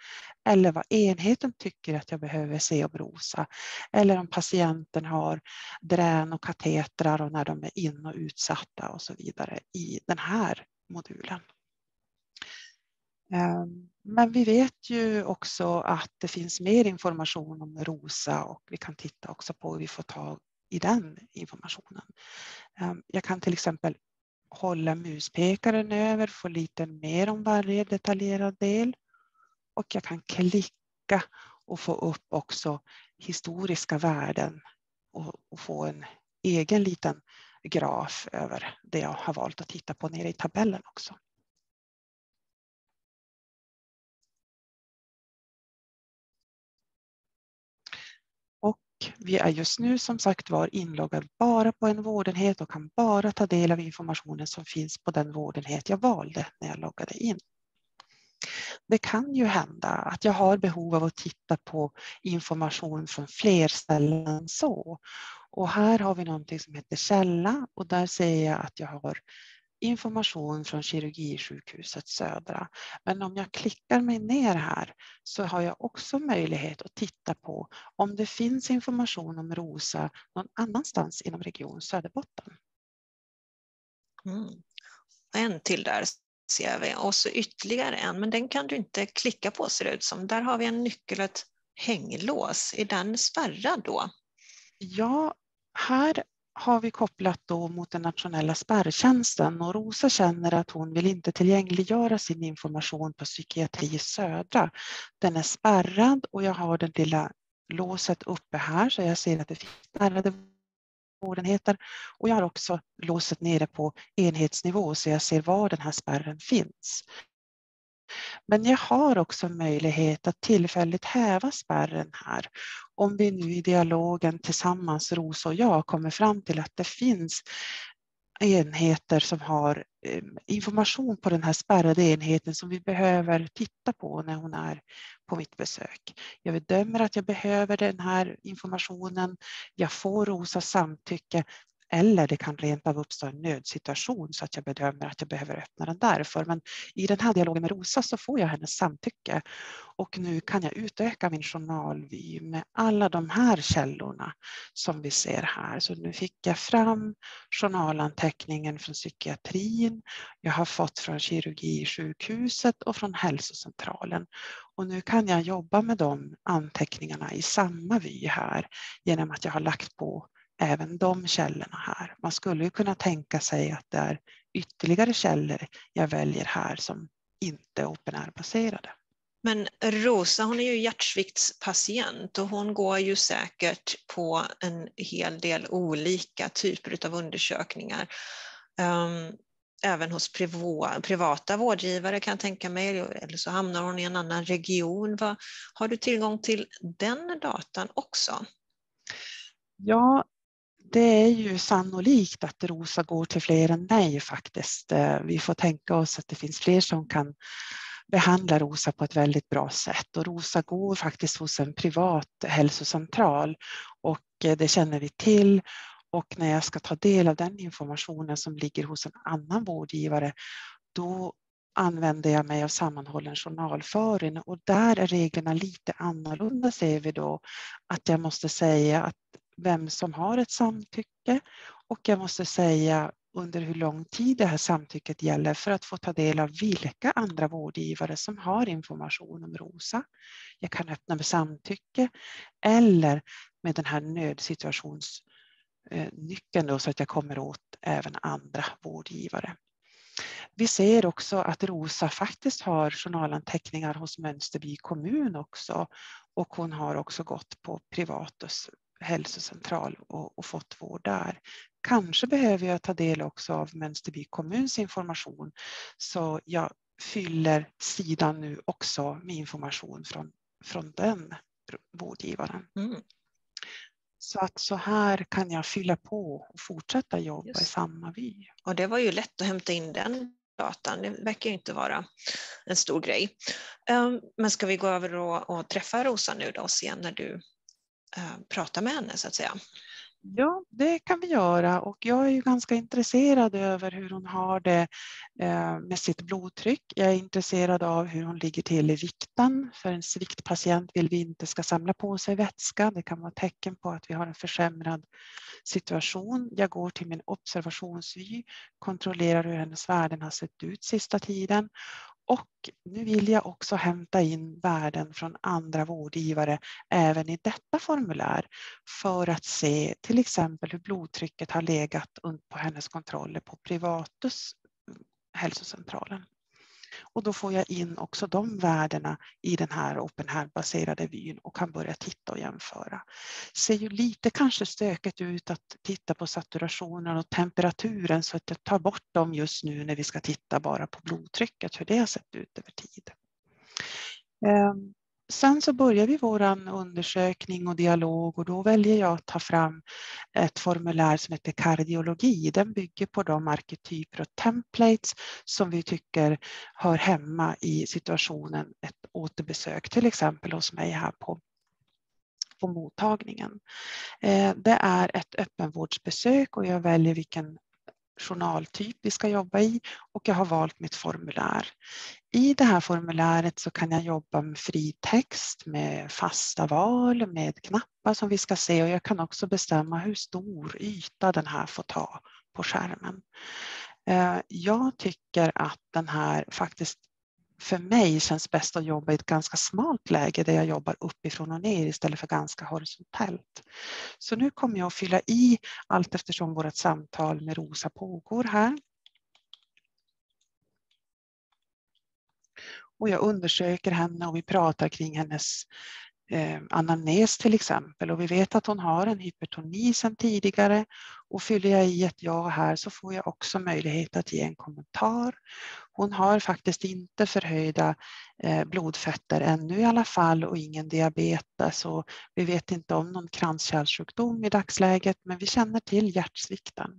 Eller vad enheten tycker att jag behöver se om Rosa. Eller om patienten har drän och katetrar och när de är in och utsatta och så vidare i den här modulen. Ehm, men vi vet ju också att det finns mer information om ROSA och vi kan titta också på hur vi får tag i den informationen. Ehm, jag kan till exempel hålla muspekaren över, få lite mer om varje detaljerad del och jag kan klicka och få upp också historiska värden och, och få en egen liten graf över det jag har valt att titta på nere i tabellen också. Vi är just nu som sagt var inloggad bara på en vårdenhet och kan bara ta del av informationen som finns på den vårdenhet jag valde när jag loggade in. Det kan ju hända att jag har behov av att titta på information från fler ställen än så. Och här har vi någonting som heter källa och där ser jag att jag har information från kirurgisjukhuset Södra. Men om jag klickar mig ner här så har jag också möjlighet att titta på om det finns information om ROSA någon annanstans inom Region Söderbotten.
Mm. En till där ser vi och så ytterligare en, men den kan du inte klicka på ser det ut som. Där har vi en nyckel och ett hänglås. Är den spärrad då?
Ja, här har vi kopplat då mot den nationella spärrtjänsten och Rosa känner att hon vill inte tillgängliggöra sin information på psykiatri södra. Den är spärrad och jag har det lilla låset uppe här så jag ser att det finns spärrade vårdenheter och jag har också låset nere på enhetsnivå så jag ser var den här spärren finns. Men jag har också möjlighet att tillfälligt häva spärren här. Om vi nu i dialogen tillsammans, Rosa och jag, kommer fram till att det finns enheter som har eh, information på den här spärrade enheten som vi behöver titta på när hon är på mitt besök. Jag bedömer att jag behöver den här informationen. Jag får Rosas samtycke eller det kan rent av uppstå en nödsituation så att jag bedömer att jag behöver öppna den därför. Men i den här dialogen med Rosa så får jag hennes samtycke och nu kan jag utöka min journalvy med alla de här källorna som vi ser här. Så nu fick jag fram journalanteckningen från psykiatrin. Jag har fått från kirurgisjukhuset och från hälsocentralen. Och nu kan jag jobba med de anteckningarna i samma vy här genom att jag har lagt på även de källorna här. Man skulle ju kunna tänka sig att det är ytterligare källor jag väljer här som inte är OpenR-baserade.
Men Rosa hon är ju hjärtsviktspatient och hon går ju säkert på en hel del olika typer av undersökningar. Um, även hos privata vårdgivare kan jag tänka mig, eller så hamnar hon i en annan region. Har du tillgång till den datan också?
Ja, det är ju sannolikt att Rosa går till fler än mig faktiskt. Eh, vi får tänka oss att det finns fler som kan behandla Rosa på ett väldigt bra sätt. Och Rosa går faktiskt hos en privat hälsocentral och eh, det känner vi till. Och när jag ska ta del av den informationen som ligger hos en annan vårdgivare då använder jag mig av sammanhållen journalföring. Och där är reglerna lite annorlunda ser vi då. Att jag måste säga att vem som har ett samtycke och jag måste säga under hur lång tid det här samtycket gäller för att få ta del av vilka andra vårdgivare som har information om ROSA. Jag kan öppna med samtycke eller med den här nödsituationsnyckeln då, så att jag kommer åt även andra vårdgivare. Vi ser också att Rosa faktiskt har journalanteckningar hos Mönsterby kommun också och hon har också gått på Privatus hälsocentral och, och, fått vård där. Kanske behöver jag ta del också av Mönsterby kommuns information så jag fyller sidan nu också med information från, från den vårdgivaren. Mm. Så att så här kan jag fylla på och fortsätta jobba Just. i samma vy.
Och det var ju lätt att hämta in den datan. Det verkar ju inte vara en stor grej. Ehm, men ska vi gå över och, och träffa Rosa nu då och se när du Eh, prata med henne så att säga?
Ja, det kan vi göra och jag är ju ganska intresserad över hur hon har det eh, med sitt blodtryck. Jag är intresserad av hur hon ligger till i vikten. För en sviktpatient vill vi inte ska samla på sig vätska. Det kan vara tecken på att vi har en försämrad situation. Jag går till min observationsvy, kontrollerar hur hennes värden har sett ut sista tiden och nu vill jag också hämta in värden från andra vårdgivare även i detta formulär för att se till exempel hur blodtrycket har legat på hennes kontroller på Privatus mm, hälsocentralen. Och då får jag in också de värdena i den här open hand-baserade vyn och kan börja titta och jämföra. Ser ju lite kanske stökigt ut att titta på saturationen och temperaturen så att jag tar bort dem just nu när vi ska titta bara på blodtrycket, hur det har sett ut över tid. Ehm, Sen så börjar vi vår undersökning och dialog och då väljer jag att ta fram ett formulär som heter kardiologi. Den bygger på de arketyper och templates som vi tycker hör hemma i situationen ett återbesök, till exempel hos mig här på på mottagningen. Eh, det är ett öppenvårdsbesök och jag väljer vilken journaltyp vi ska jobba i och jag har valt mitt formulär. I det här formuläret så kan jag jobba med fri text, med fasta val, med knappar som vi ska se och jag kan också bestämma hur stor yta den här får ta på skärmen. Eh, jag tycker att den här faktiskt för mig känns bäst att jobba i ett ganska smalt läge där jag jobbar uppifrån och ner istället för ganska horisontellt. Så nu kommer jag att fylla i allt eftersom vårt samtal med Rosa pågår här. Och jag undersöker henne och vi pratar kring hennes Eh, anamnes till exempel och vi vet att hon har en hypertoni sedan tidigare och fyller jag i ett ja här så får jag också möjlighet att ge en kommentar. Hon har faktiskt inte förhöjda eh, blodfetter ännu i alla fall och ingen diabetes och vi vet inte om någon kranskärlssjukdom i dagsläget men vi känner till hjärtsvikten.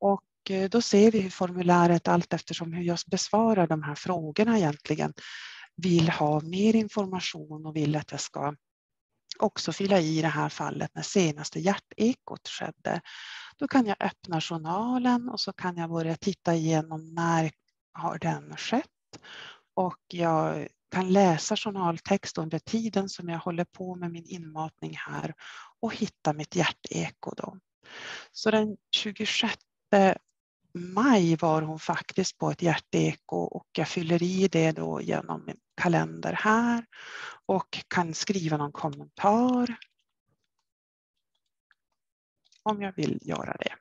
Och eh, då ser vi hur formuläret allt eftersom hur jag besvarar de här frågorna egentligen vill ha mer information och vill att jag ska också fylla i det här fallet när senaste hjärtekot skedde. Då kan jag öppna journalen och så kan jag börja titta igenom när har den skett och jag kan läsa journaltext under tiden som jag håller på med min inmatning här och hitta mitt hjärteko. Då. Så den 26 maj var hon faktiskt på ett hjärteko och jag fyller i det då genom min kalender här och kan skriva någon kommentar om jag vill göra det.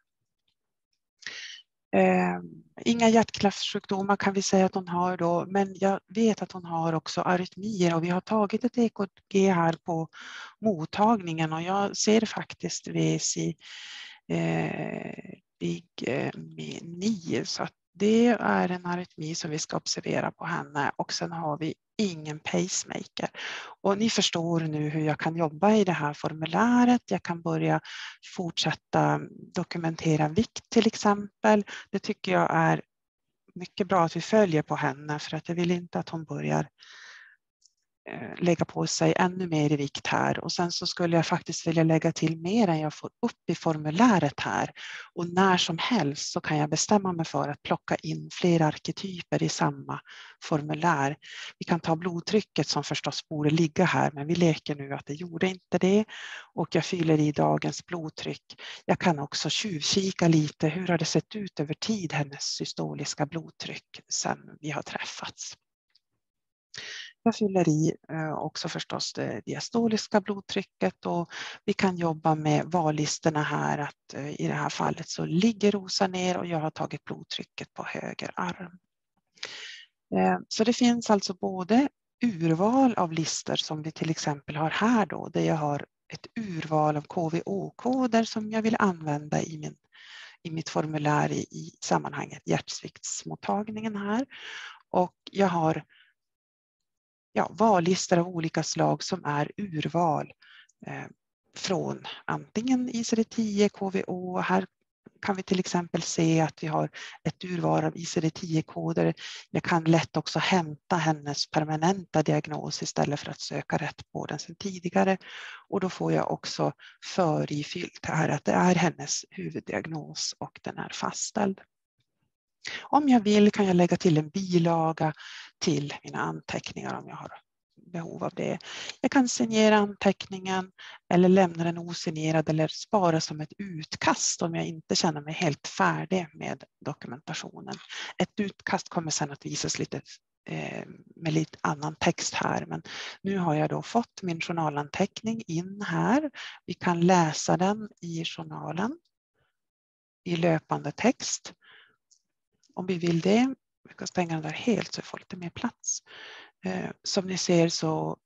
Eh, inga hjärtklaffsjukdomar kan vi säga att hon har då, men jag vet att hon har också arytmier och vi har tagit ett EKG här på mottagningen och jag ser faktiskt VSI eh, Big eh, 9 så att det är en arytmi som vi ska observera på henne och sen har vi ingen pacemaker. Och ni förstår nu hur jag kan jobba i det här formuläret. Jag kan börja fortsätta dokumentera vikt till exempel. Det tycker jag är mycket bra att vi följer på henne för att jag vill inte att hon börjar Eh, Eh, lägga på sig ännu mer i vikt här och sen så skulle jag faktiskt vilja lägga till mer än jag får upp i formuläret här och när som helst så kan jag bestämma mig för att plocka in fler arketyper i samma formulär. Vi kan ta blodtrycket som förstås borde ligga här men vi leker nu att det gjorde inte det och jag fyller i dagens blodtryck. Jag kan också tjuvkika lite hur har det sett ut över tid hennes systoliska blodtryck sedan vi har träffats. Jag fyller i eh, också förstås det diastoliska blodtrycket och vi kan jobba med vallistorna här att eh, i det här fallet så ligger Rosa ner och jag har tagit blodtrycket på höger arm. Eh, så det finns alltså både urval av listor som vi till exempel har här då där jag har ett urval av KVO-koder som jag vill använda i, min, i mitt formulär i, i sammanhanget hjärtsviktsmottagningen här. Och jag har ja, vallistor av olika slag som är urval eh, från antingen ICD-10, KVO, här kan vi till exempel se att vi har ett urval av ICD-10-koder. Jag kan lätt också hämta hennes permanenta diagnos istället för att söka rätt på den sedan tidigare. Och då får jag också förifyllt här att det är hennes huvuddiagnos och den är fastställd. Om jag vill kan jag lägga till en bilaga till mina anteckningar om jag har behov av det. Jag kan signera anteckningen eller lämna den osignerad eller spara som ett utkast om jag inte känner mig helt färdig med dokumentationen. Ett utkast kommer sedan att visas lite eh, med lite annan text här, men nu har jag då fått min journalanteckning in här. Vi kan läsa den i journalen i löpande text om vi vill det. Vi kan stänga den där helt så vi får lite mer plats. Eh, som ni ser så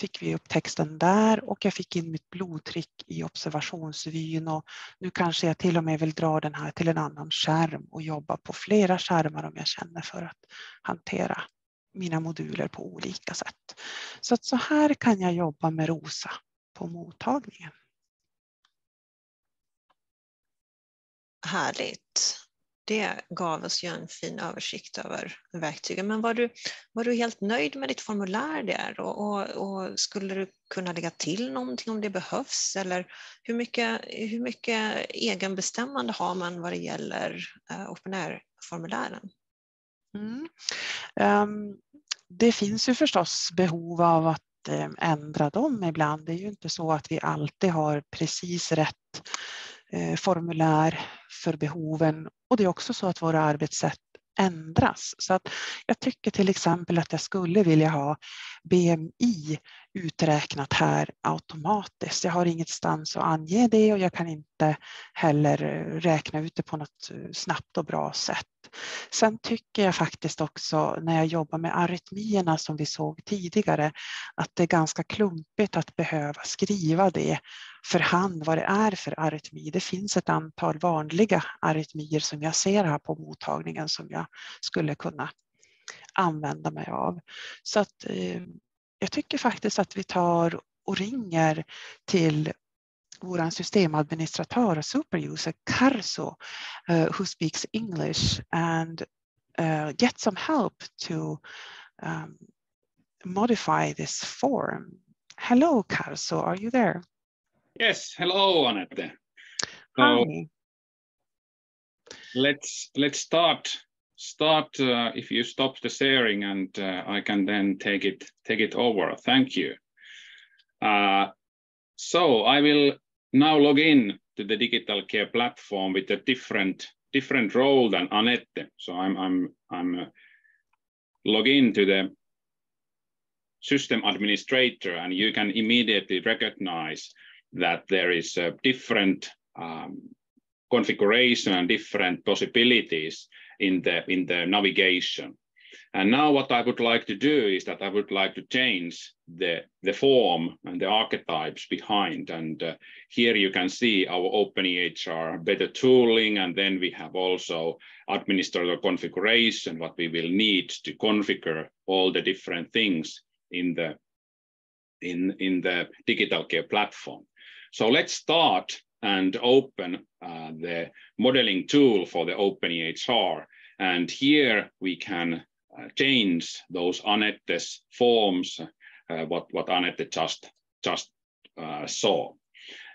fick vi upp texten där och jag fick in mitt blodtryck i observationsvyn och nu kanske jag till och med vill dra den här till en annan skärm och jobba på flera skärmar om jag känner för att hantera mina moduler på olika sätt. Så att så här kan jag jobba med ROSA på mottagningen.
Härligt det gav oss ju en fin översikt över verktygen. Men var du, var du helt nöjd med ditt formulär där och, och, och, skulle du kunna lägga till någonting om det behövs? Eller hur mycket, hur mycket egenbestämmande har man vad det gäller eh, uh, Open Air-formulären?
Mm. Um, det finns ju förstås behov av att eh, ändra dem ibland. Det är ju inte så att vi alltid har precis rätt Eh, formulär för behoven och det är också så att våra arbetssätt ändras. Så att jag tycker till exempel att jag skulle vilja ha BMI uträknat här automatiskt. Jag har ingenstans att ange det och jag kan inte heller eh, räkna ut det på något eh, snabbt och bra sätt. Sen tycker jag faktiskt också när jag jobbar med arytmierna som vi såg tidigare att det är ganska klumpigt att behöva skriva det för hand vad det är för arytmi. Det finns ett antal vanliga arytmier som jag ser här på mottagningen som jag skulle kunna använda mig av. Så att eh, jag tycker faktiskt att vi tar och ringer till vår systemadministratör, superuser Carso, uh, who speaks English and uh, get some help to um, modify this form. Hello, Carso, are you there?
Yes, hello, Annette.
So Hi.
Let's let's start start uh, if you stop the sharing and uh, I can then take it take it over. Thank you. Uh, so I will now log in to the digital care platform with a different different role than Annette. So I'm I'm I'm uh, log in to the system administrator and you can immediately recognize that there is a different um, configuration and different possibilities in the in the navigation. And now what I would like to do is that I would like to change the, the form and the archetypes behind. And uh, here you can see our OpenEHR better tooling. And then we have also administrator configuration, what we will need to configure all the different things in the, in, in the digital care platform. So let's start and open uh, the modeling tool for the OpenEHR. And here we can change those Annette's forms, uh, what, what Annette just, just uh, saw.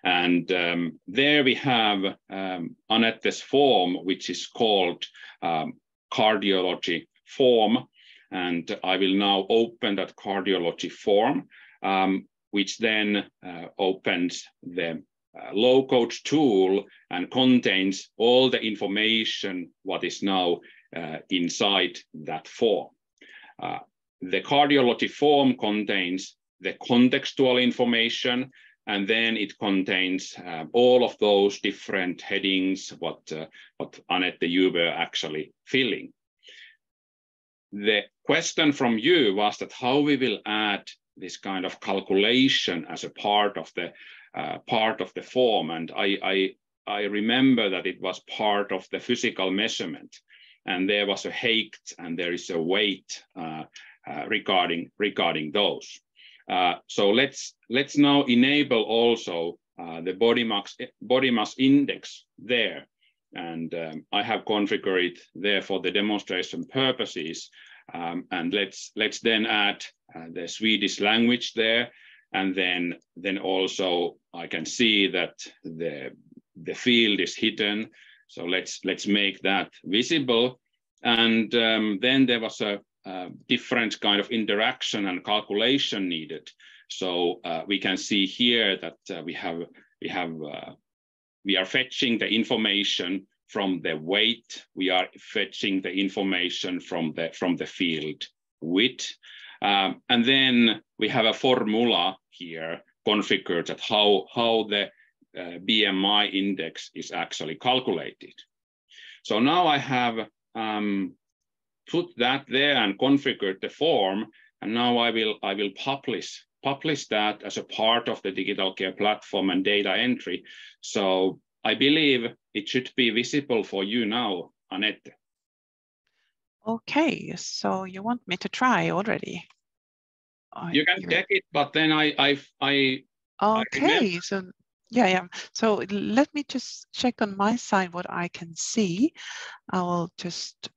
And um, there we have um, Annette's form, which is called um, cardiology form. And I will now open that cardiology form, um, which then uh, opens the uh, low code tool and contains all the information what is now uh, inside that form. Uh, the cardiology form contains the contextual information and then it contains uh, all of those different headings what uh, what Annette were actually filling. The question from you was that how we will add this kind of calculation as a part of the uh, part of the form. And I, I, I remember that it was part of the physical measurement and there was a height and there is a weight uh, uh, regarding, regarding those. Uh, so let's, let's now enable also the body mass, body mass index there. and um, I have configured there for the demonstration purposes. Um, and let's let's then add the Swedish language there, and then then also I can see that the the field is hidden. So let's let's make that visible. And um, then there was a, a, different kind of interaction and calculation needed. So uh, we can see here that uh, we have we have uh, we are fetching the information from the weight. We are fetching the information from the from the field width. Um, and then we have a formula here configured at how, how the uh, BMI index is actually calculated. So now I have um, put that there and configured the form, and now I will, I will publish, publish that as a part of the digital care platform and data entry. So I believe it should be visible for you now, Annette.
Okay, so you want me to try already?
You can check it, but then I, I, I.
Okay, I so yeah, yeah. So let me just check on my side what I can see. I will just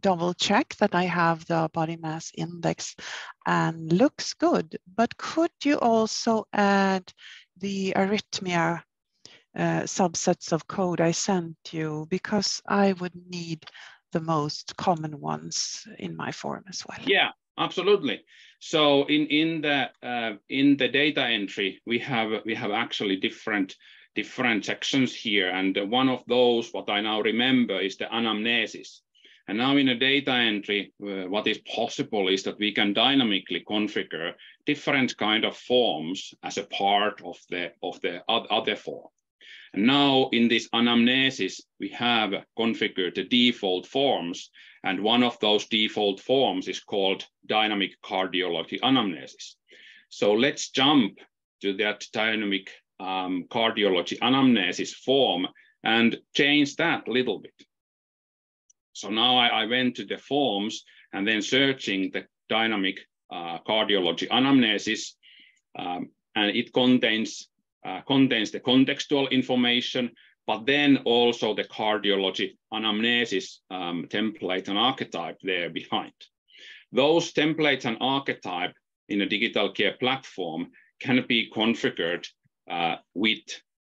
double check that I have the body mass index and looks good. But could you also add the arrhythmia uh, subsets of code I sent you because I would need the most common ones in my form as well.
Yeah, absolutely. So in in the uh, in the data entry, we have we have actually different different sections here, and one of those, what I now remember, is the anamnesis. And now in a data entry, uh, what is possible is that we can dynamically configure different kind of forms as a part of the of the other form. And now in this anamnesis, we have configured the default forms. And one of those default forms is called dynamic cardiology anamnesis. So let's jump to that dynamic um, cardiology anamnesis form and change that a little bit. So now I, I, went to the forms and then searching the dynamic uh, cardiology anamnesis, um, and it contains contains the contextual information, but then also the cardiology anamnesis um, template and archetype there behind. Those templates and archetype in a digital care platform can be configured uh, with,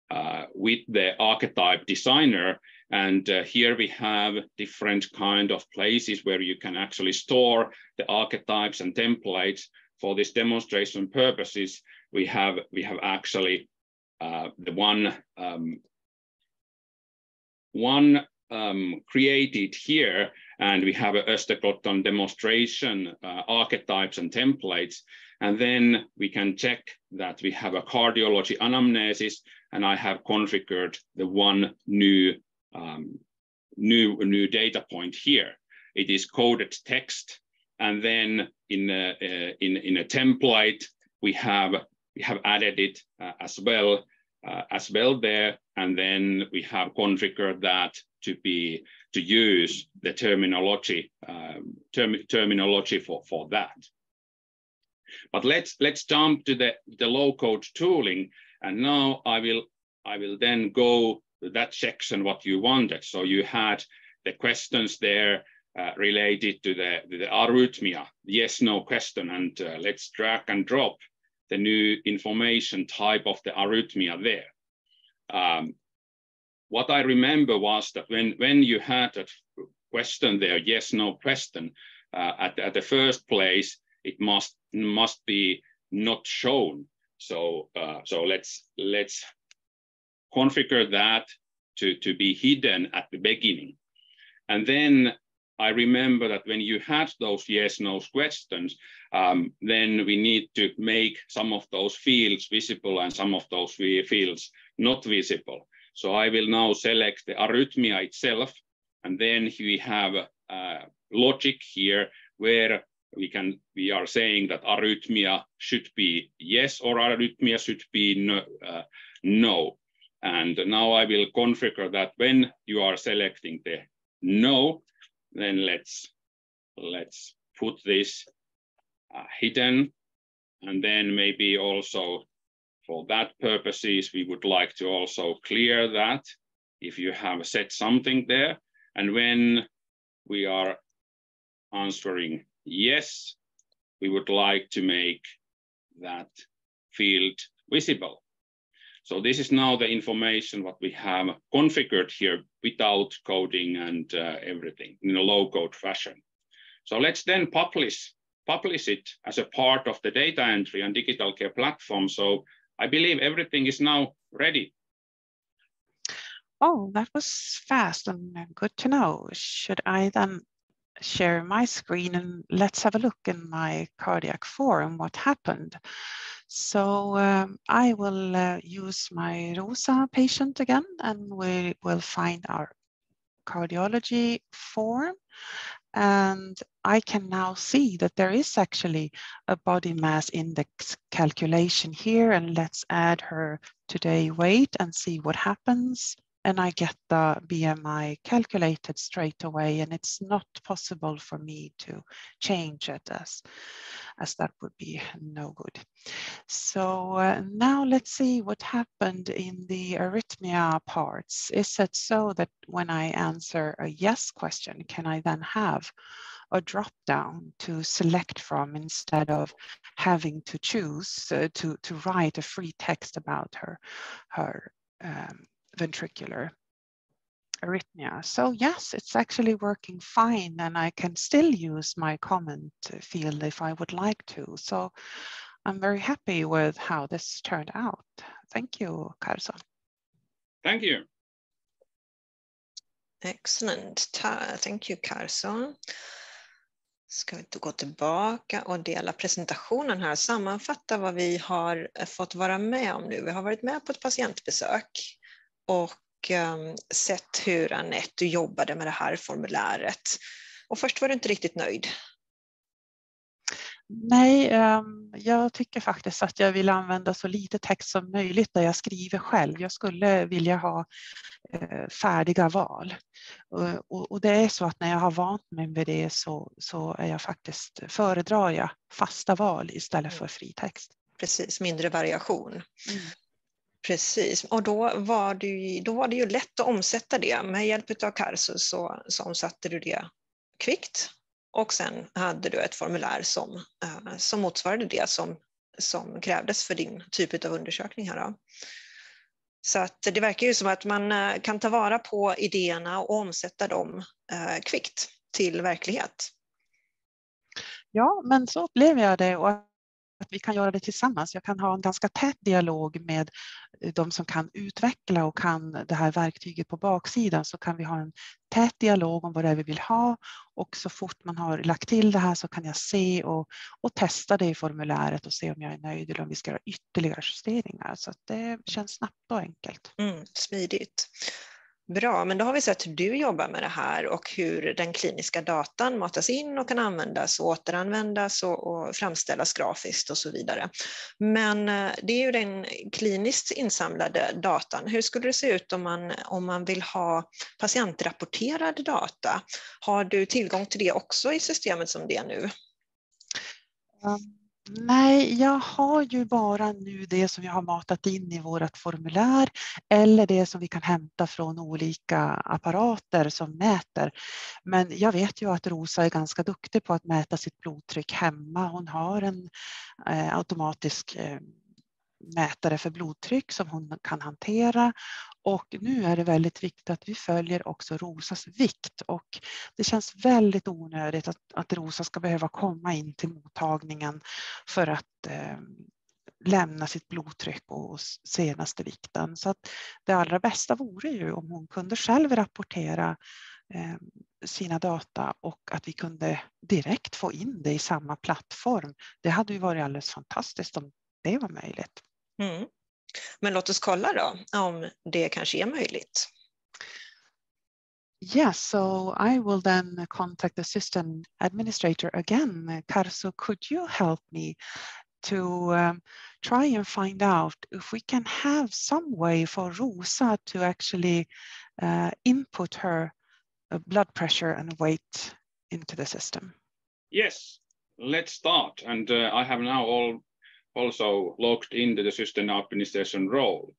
uh, with the archetype designer. And uh, here we have different kind of places where you can actually store the archetypes and templates for this demonstration purposes. We have, we have actually uh, the one um, one um, created here, and we have a Östergötland demonstration uh, archetypes and templates. And then we can check that we have a cardiology anamnesis, and I have configured the one new, um, new, new data point here. It is coded text, and then in a, uh, in, in a template, we have, we have added it uh, as well uh, as well there. And then we have configured that to be to use the terminology um, term, terminology for, for that. But let's let's jump to the, the low code tooling. And now I will I will then go to that section what you wanted. So you had the questions there uh, related to the, the arrhythmia, yes, no question, and uh, let's drag and drop the new information type of the arrhythmia there. Um, what I remember was that when, when you had a question there, yes, no question, uh, at, at the first place, it must, must be not shown. So, uh, so let's, let's configure that to, to be hidden at the beginning. And then I remember that when you had those yes, no questions, um, then we need to make some of those fields visible and some of those fields not visible. So I will now select the arrhythmia itself, and then we have a logic here where we can we are saying that arrhythmia should be yes or arrhythmia should be no, uh, no. And now I will configure that when you are selecting the no, then let's let's put this uh, hidden and then maybe also for that purposes we would like to also clear that if you have set something there. And when we are answering yes, we would like to make that field visible. So this is now the information what we have configured here without coding and uh, everything in a low code fashion. So let's then publish, publish it as a part of the data entry and digital care platform. So I believe everything is now ready.
Oh, that was fast and good to know. Should I then share my screen and let's have a look in my cardiac forum what happened. So um, I will uh, use my ROSA patient again and we will find our cardiology form and I can now see that there is actually a body mass index calculation here and let's add her today weight and see what happens and I get the BMI calculated straight away and it's not possible for me to change it as, as that would be no good. So uh, now let's see what happened in the arrhythmia parts. Is it so that when I answer a yes question, can I then have a drop down to select from instead of having to choose uh, to, to write a free text about her, her um, ventricular arrhythmia. So yes, it's actually working fine and I can still use my comment field if I would like to. So I'm very happy with how this turned out. Thank you, Carson.
Thank you.
Excellent. Thank you, Carson. Ska vi gå tillbaka och dela presentationen här, sammanfatta vad vi har fått vara med om nu. Vi har varit med på ett patientbesök och um, sett hur Anette jobbade med det här formuläret. Och först var du inte riktigt nöjd.
Nej, ehm, jag tycker faktiskt att jag vill använda så lite text som möjligt där jag skriver själv. Jag skulle vilja ha eh, färdiga val. Och det är så att när jag har vant mig med det så, så är jag faktiskt, föredrar jag fasta val istället mm. för fri text.
Precis, mindre variation. Mm. Precis, och då var, det ju, då var det ju lätt att omsätta det. Med hjälp av Karsus så, så omsatte du det kvickt och sen hade du ett formulär som, eh, som motsvarade det som, som krävdes för din typ av undersökning. Här då. Så att det verkar ju som att man eh, kan ta vara på idéerna och omsätta dem eh, kvickt till verklighet.
Ja, men så upplever jag det och att vi kan göra det tillsammans. Jag kan ha en ganska tät dialog med eh, de som kan utveckla och kan det här verktyget på baksidan så kan vi ha en tät dialog om vad det är vi vill ha och så fort man har lagt till det här så kan jag se och, och testa det i formuläret och se om jag är nöjd eller om vi ska göra ytterligare justeringar. Så det känns snabbt och enkelt.
Mm, smidigt. Bra, men då har vi sett hur du jobbar med det här och hur den kliniska datan matas in och kan användas och återanvändas och, och framställas grafiskt och så vidare. Men eh, det är ju den kliniskt insamlade datan. Hur skulle det se ut om man, om man vill ha patientrapporterad data? Har du tillgång till det också i systemet som det är nu?
Nej, jag har ju bara nu det som jag har matat in i vårt formulär eller det som vi kan hämta från olika apparater som mäter. Men jag vet ju att Rosa är ganska duktig på att mäta sitt blodtryck hemma. Hon har en eh, automatisk eh, mätare för blodtryck som hon kan hantera och nu är det väldigt viktigt att vi följer också Rosas vikt och det känns väldigt onödigt att, att Rosa ska behöva komma in till mottagningen för att eh, lämna sitt blodtryck och senaste vikten. Så att det allra bästa vore ju om hon kunde själv rapportera eh, sina data och att vi kunde direkt få in det i samma plattform. Det hade ju varit alldeles fantastiskt om det var möjligt.
Mm. Men låt oss kolla då om det kanske är möjligt.
Yes, so I will then contact the system administrator again. Karso, could you help me to um, try and find out if we can have some way for Rosa to actually uh, input her uh, blood pressure and weight into the system?
Yes, let's start. And uh, I have now all also logged into the system administration role.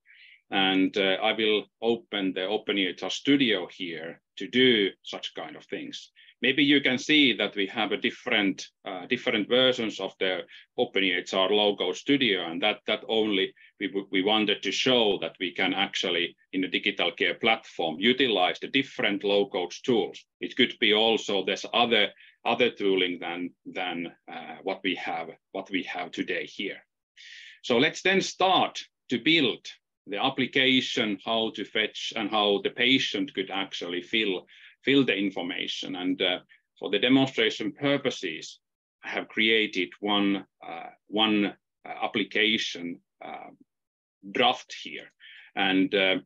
And uh, I will open the OpenEHR Studio here to do such kind of things. Maybe you can see that we have a different uh, different versions of the OpenEHR logo studio, and that that only we, we wanted to show that we can actually in a digital care platform utilize the different low code tools. It could be also there's other other tooling than than uh, what we have what we have today here. So let's then start to build the application, how to fetch and how the patient could actually fill, fill the information. And uh, for the demonstration purposes, I have created one, uh, one uh, application uh, draft here. And uh,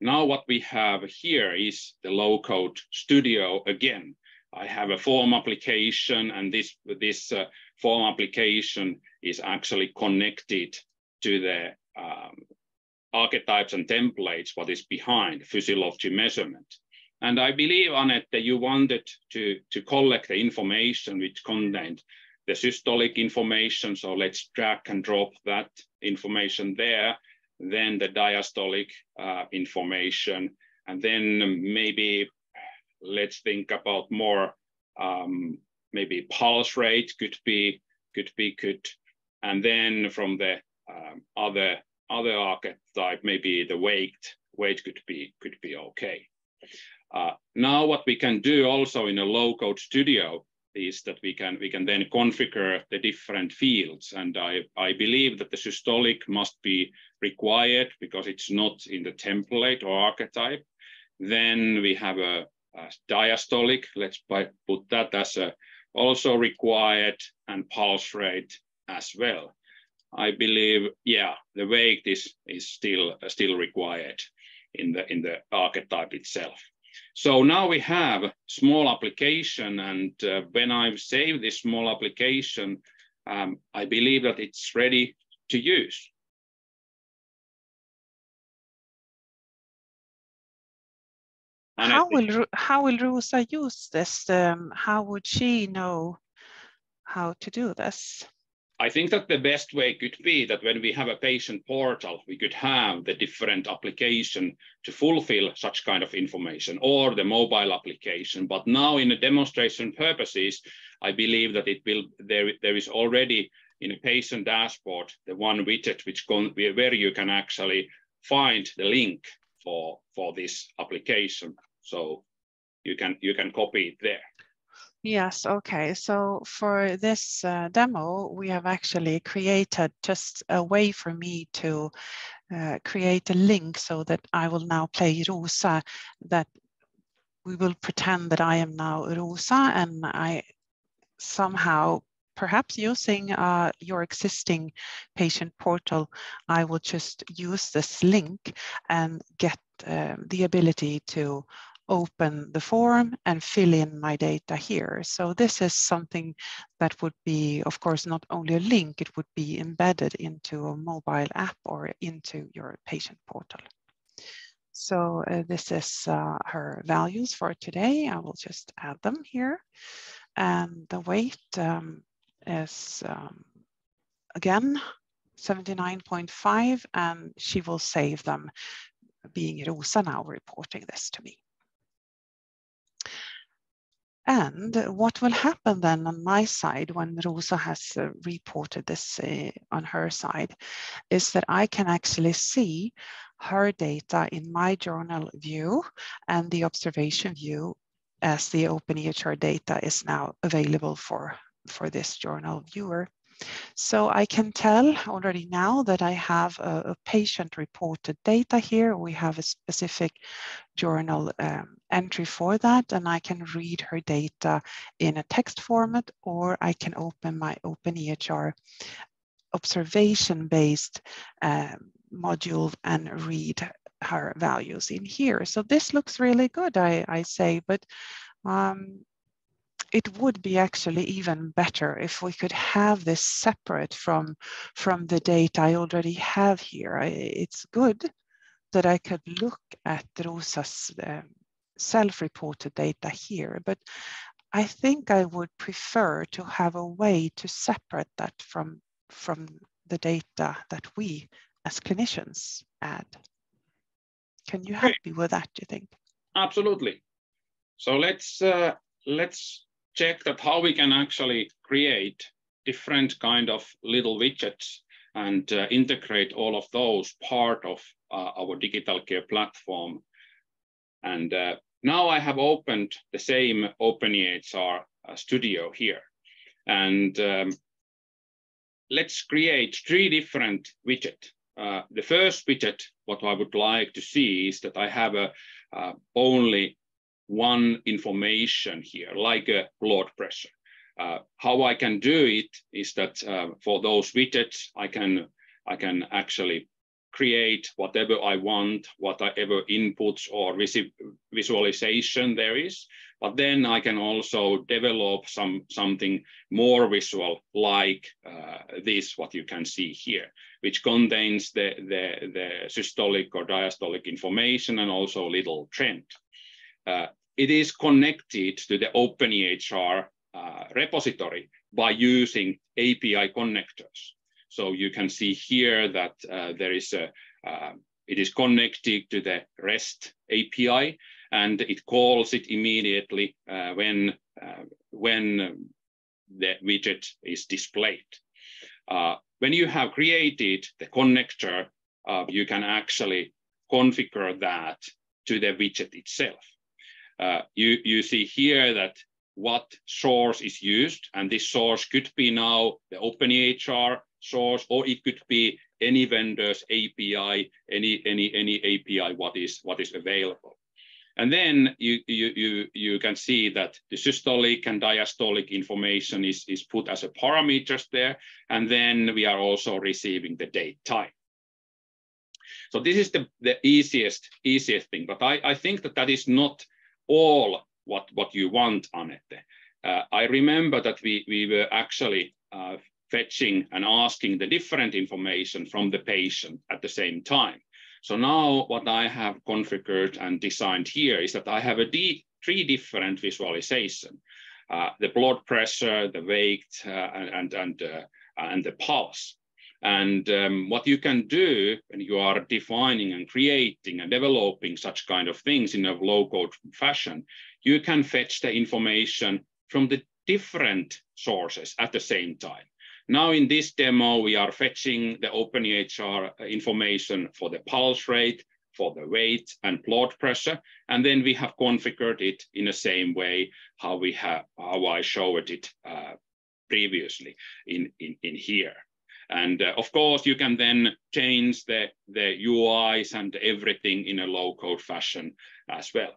now what we have here is the low code studio again. I have a form application and this, this uh, form application is actually connected to the um, archetypes and templates, what is behind physiology measurement. And I believe, Annette, that you wanted to, to collect the information which contained the systolic information. So let's drag and drop that information there. Then the diastolic uh, information. And then maybe let's think about more, um, maybe pulse rate could be, could be good. And then from the um, other other archetype, maybe the weight, weight could be, could be okay. Uh, now what we can do also in a low code studio is that we can, we can then configure the different fields. And I, I believe that the systolic must be required because it's not in the template or archetype. Then we have a, a diastolic, let's put that as a also required and pulse rate as well. I believe, yeah, the weight is, is still, still required in the, in the archetype itself. So now we have small application and uh, when I've saved this small application, um, I believe that it's ready to use.
And how will how will Rosa use this? Um, how would she know how to do this?
I think that the best way could be that when we have a patient portal, we could have the different application to fulfill such kind of information or the mobile application. But now in the demonstration purposes, I believe that it will, there, there is already in a patient dashboard, the one widget which con, where you can actually find the link for, for this application. So you can, you can copy it there.
Yes, okay. So for this uh, demo, we have actually created just a way for me to uh, create a link so that I will now play Rosa, that we will pretend that I am now Rosa and I somehow perhaps using uh, your existing patient portal, I will just use this link and get uh, the ability to open the form and fill in my data here. So this is something that would be, of course, not only a link, it would be embedded into a mobile app or into your patient portal. So uh, this is uh, her values for today. I will just add them here. And the weight um, is, um, again, 79.5, and she will save them being Rosa now reporting this to me. And what will happen then on my side when Rosa has uh, reported this uh, on her side is that I can actually see her data in my journal view and the observation view as the OpenEHR data is now available for, for this journal viewer. So I can tell already now that I have a, a patient reported data here. We have a specific journal um, entry for that, and I can read her data in a text format, or I can open my OpenEHR observation-based um, module and read her values in here. So this looks really good, I, I say, but um, it would be actually even better if we could have this separate from, from the data I already have here. I, it's good that I could look at Rosa's um, self-reported data here, but I think I would prefer to have a way to separate that from, from the data that we as clinicians add. Can you help me with that, do you think?
Absolutely. So let's uh, let's check that how we can actually create different kind of little widgets and uh, integrate all of those part of uh, our digital care platform. And uh, now I have opened the same OpenEHR uh, studio here. And um, let's create three different widgets. Uh, the first widget, what I would like to see is that I have a, uh, only one information here, like a blood pressure. Uh, how I can do it is that uh, for those widgets, I can, I can actually create whatever I want, whatever inputs or visualization there is. But then I can also develop some something more visual like uh, this, what you can see here, which contains the, the, the systolic or diastolic information and also little trend. Uh, it is connected to the OpenEHR uh, repository by using API connectors. So you can see here that uh, there is a, uh, it is connected to the REST API and it calls it immediately uh, when, uh, when the widget is displayed. Uh, when you have created the connector, uh, you can actually configure that to the widget itself. you, you see here that what source is used, and this source could be now the OpenEHR source, or it could be any vendor's API, any any any API what is what is available. And then you you you you can see that the systolic and diastolic information is is put as a parameters there, and then we are also receiving the date time. So this is the, the easiest easiest thing, but I, I think that that is not all what what you want, Anette. Uh, I remember that we we were actually uh, fetching and asking the different information from the patient at the same time. So now what I have configured and designed here is that I have a three different visualization, uh, the blood pressure, the weight, uh, and, and, uh, and the pulse. And um, what you can do when you are defining and creating and developing such kind of things in a low code fashion, you can fetch the information from the different sources at the same time. Now in this demo, we are fetching the OpenEHR information for the pulse rate, for the weight and blood pressure, and then we have configured it in the same way how we have how I showed it uh, previously in, in, in here. And uh, of course, you can then change the, the UIs and everything in a low code fashion as well.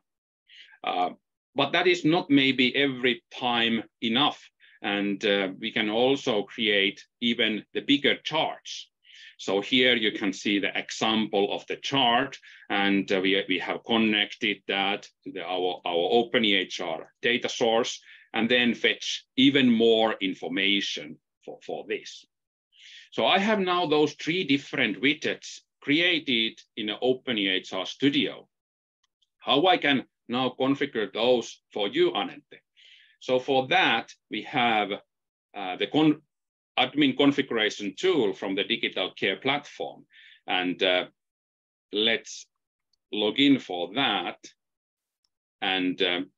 Uh, but that is not maybe every time enough and uh, we can also create even the bigger charts. So here you can see the example of the chart, and uh, we, we have connected that to the, our, our OpenEHR data source, and then fetch even more information for, for this. So I have now those three different widgets created in an OpenEHR Studio. How I can now configure those for you, Anette? So for that, we have uh, the con admin configuration tool from the digital care platform. And uh, let's log in for that. And um,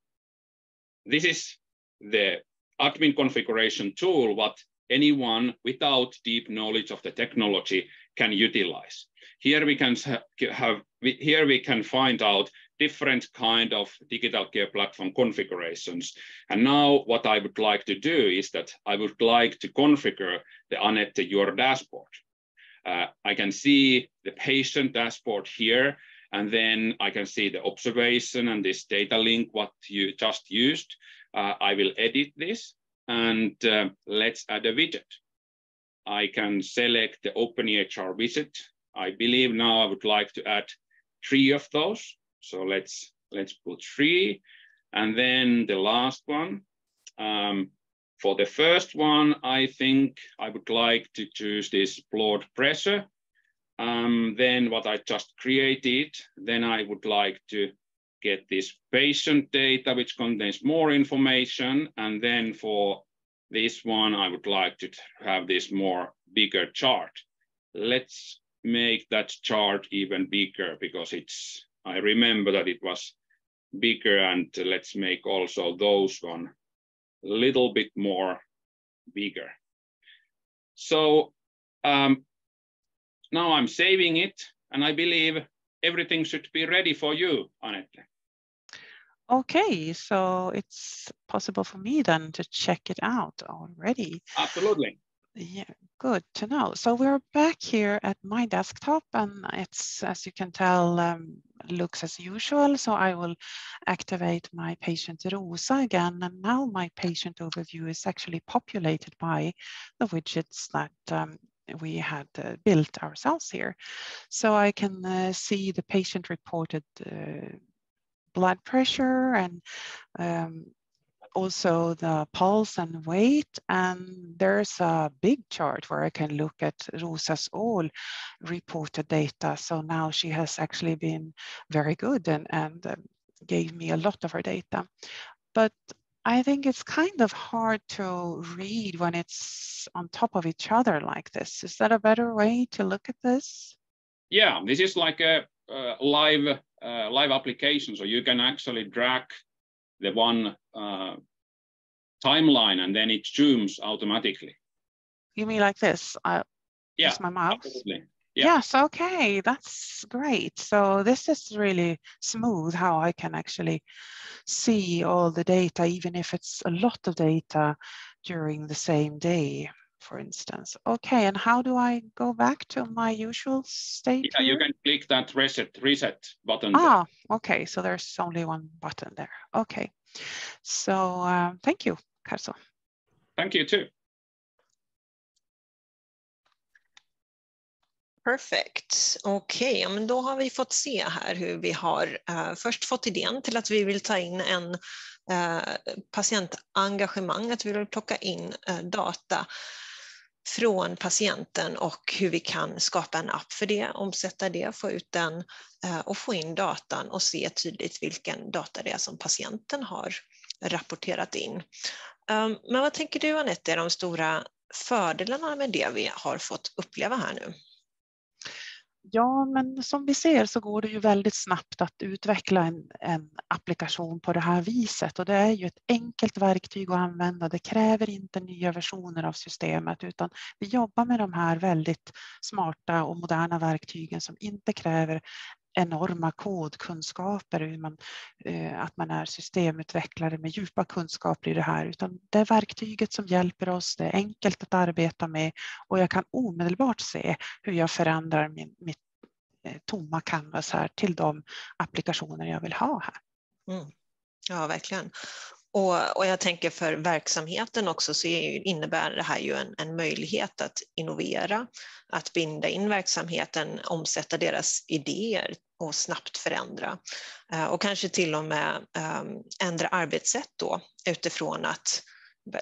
this is the admin configuration tool, what anyone without deep knowledge of the technology can utilize. Here we can have, here we can find out different kind of digital care platform configurations. And now what I would like to do is that I would like to configure the Anette your dashboard. Uh, I can see the patient dashboard here, and then I can see the observation and this data link, what you just used. Uh, I will edit this and uh, let's add a widget. I can select the OpenEHR widget. I believe now I would like to add three of those. So let's, let's put three. And then the last one. Um, for the first one, I think I would like to choose this blood pressure. Um, then what I just created, then I would like to get this patient data, which contains more information. And then for this one, I would like to have this more bigger chart. Let's make that chart even bigger because it's I remember that it was bigger and let's make also those one a little bit more bigger. So um, now I'm saving it and I believe everything should be ready for you, Annette.
Okay, so it's possible for me then to check it out already.
Absolutely.
Yeah, good to know. So we're back here at my desktop and it's, as you can tell, um, looks as usual. So I will activate my patient Rosa again. And now my patient overview is actually populated by the widgets that um, we had uh, built ourselves here. So I can uh, see the patient reported uh, blood pressure and um, also the pulse and weight. And there's a big chart where I can look at Rosa's all reported data. So now she has actually been very good and, and um, gave me a lot of her data. But I think it's kind of hard to read when it's on top of each other like this. Is that a better way to look at this?
Yeah, this is like a, a live uh, live application, so you can actually drag the one uh, timeline and then it zooms automatically.
You mean like this? I
yeah,
use my mouse.
Absolutely. Yeah.
Yes, okay, that's great. So this is really smooth how I can actually see all the data, even if it's a lot of data during the same day, for instance. Okay, and how do I go back to my usual state?
Yeah,
here?
you can click that reset reset button.
Ah, okay, so there's only one button there. Okay, so um, thank you, Carso.
Thank you too.
Perfekt. Okej, okay, ja, men då har vi fått se här hur vi har uh, först fått idén till att vi vill ta in en uh, patientengagemang, att vi vill plocka in uh, data från patienten och hur vi kan skapa en app för det, omsätta det, få ut den eh, och få in datan och se tydligt vilken data det är som patienten har rapporterat in. Ehm, men vad tänker du Anette är de stora fördelarna med det vi har fått uppleva här nu?
Ja, men som vi ser så går det ju väldigt snabbt att utveckla en, en, applikation på det här viset och det är ju ett enkelt verktyg att använda. Det kräver inte nya versioner av systemet utan vi jobbar med de här väldigt smarta och moderna verktygen som inte kräver enorma kodkunskaper, hur man, eh, att man är systemutvecklare med djupa kunskaper i det här, utan det är verktyget som hjälper oss. Det är enkelt att arbeta med och jag kan omedelbart se hur jag förändrar min, mitt eh, tomma canvas här till de applikationer jag vill ha här.
Mm. Ja, verkligen. Och, och, jag tänker för verksamheten också så är, innebär det här ju en, en, möjlighet att innovera, att binda in verksamheten, omsätta deras idéer och snabbt förändra. Eh, och kanske till och med ehm, ändra arbetssätt då utifrån att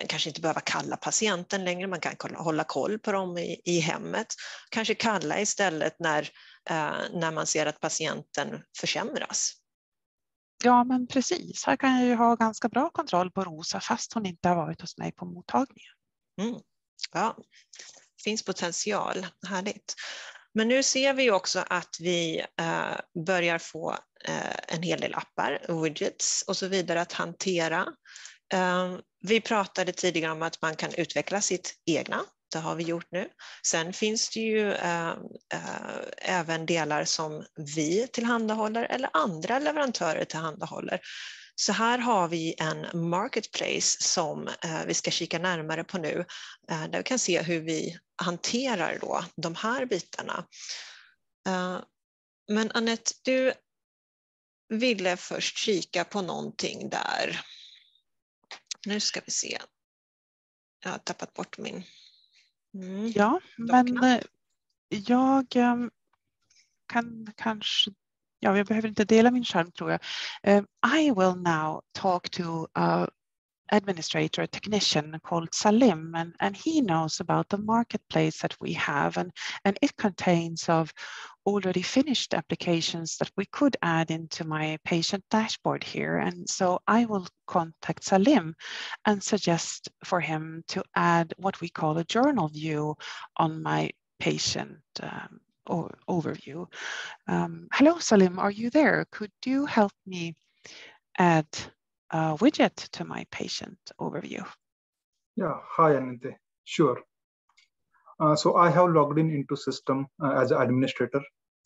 kanske inte behöva kalla patienten längre, man kan hålla koll på dem i, i hemmet. Kanske kalla istället när, eh, när man ser att patienten försämras.
Ja, men precis. Här kan jag ju ha ganska bra kontroll på Rosa fast hon inte har varit hos mig på mottagningen.
Mm. Ja, finns potential. Härligt. Men nu ser vi också att vi eh, börjar få eh, en hel del appar, widgets och så vidare att hantera. Eh, vi pratade tidigare om att man kan utveckla sitt egna det har vi gjort nu. Sen finns det ju äh, äh, även delar som vi tillhandahåller eller andra leverantörer tillhandahåller. Så här har vi en marketplace som äh, vi ska kika närmare på nu, där vi kan se hur vi hanterar då de här bitarna. Men Annette, du ville först kika på någonting där. Nu ska vi se. Jag har tappat bort min
Mm. Ja, men eh, jag ehm, kan kanske Ja, jag behöver inte dela min skärm tror jag. Uh, I will now talk to a administrator, a technician called Salim, and, and he knows about the marketplace that we have, and, and it contains of already finished applications that we could add into my patient dashboard here. And so I will contact Salim and suggest for him to add what we call a journal view on my patient um, overview. Um, hello, Salim, are you there? Could you help me add a widget to my patient overview?
Yeah, hi, Anante. Sure. Uh, so I have logged in into system uh, as an administrator,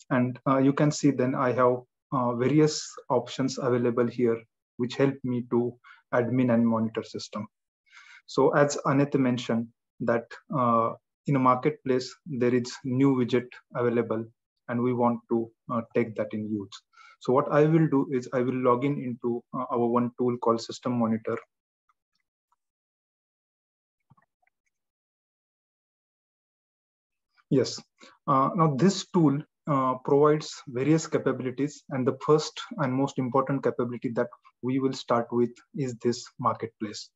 and uh, you can see then I have uh, various options available here, which help me to admin and monitor system. So as Anette mentioned, that uh, in a marketplace, there is new widget available and we want to uh, take that in use. So what I will do is I will log in into uh, our one tool called System Monitor. Yes, uh, now this tool uh, provides various capabilities and the first and most important capability that we will start with is this marketplace.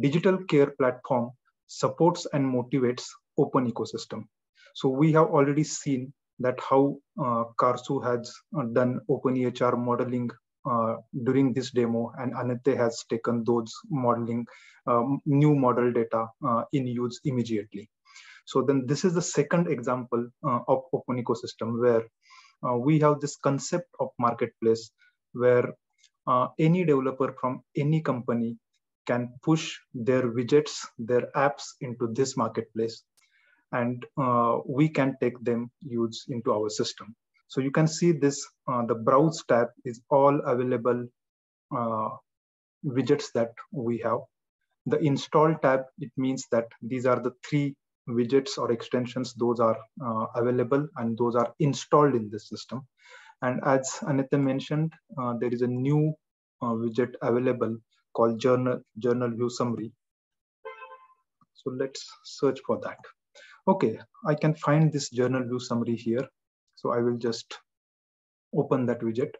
Digital care platform supports and motivates open ecosystem. So we have already seen that how uh, Karsu has uh, done open EHR modeling uh, during this demo and Anette has taken those modeling, um, new model data uh, in use immediately. So then this is the second example uh, of open ecosystem where uh, we have this concept of marketplace where any developer from any company can push their widgets, their apps into this marketplace, and uh, we can take them use into our system. So you can see this, uh, the browse tab is all available uh, widgets that we have. The install tab, it means that these are the three widgets or extensions, those are uh, available and those are installed in this system. And as Anita mentioned, uh, there is a new uh, widget available called journal, journal view summary. So let's search for that. Okay, I can find this journal view summary here. So I will just open that widget.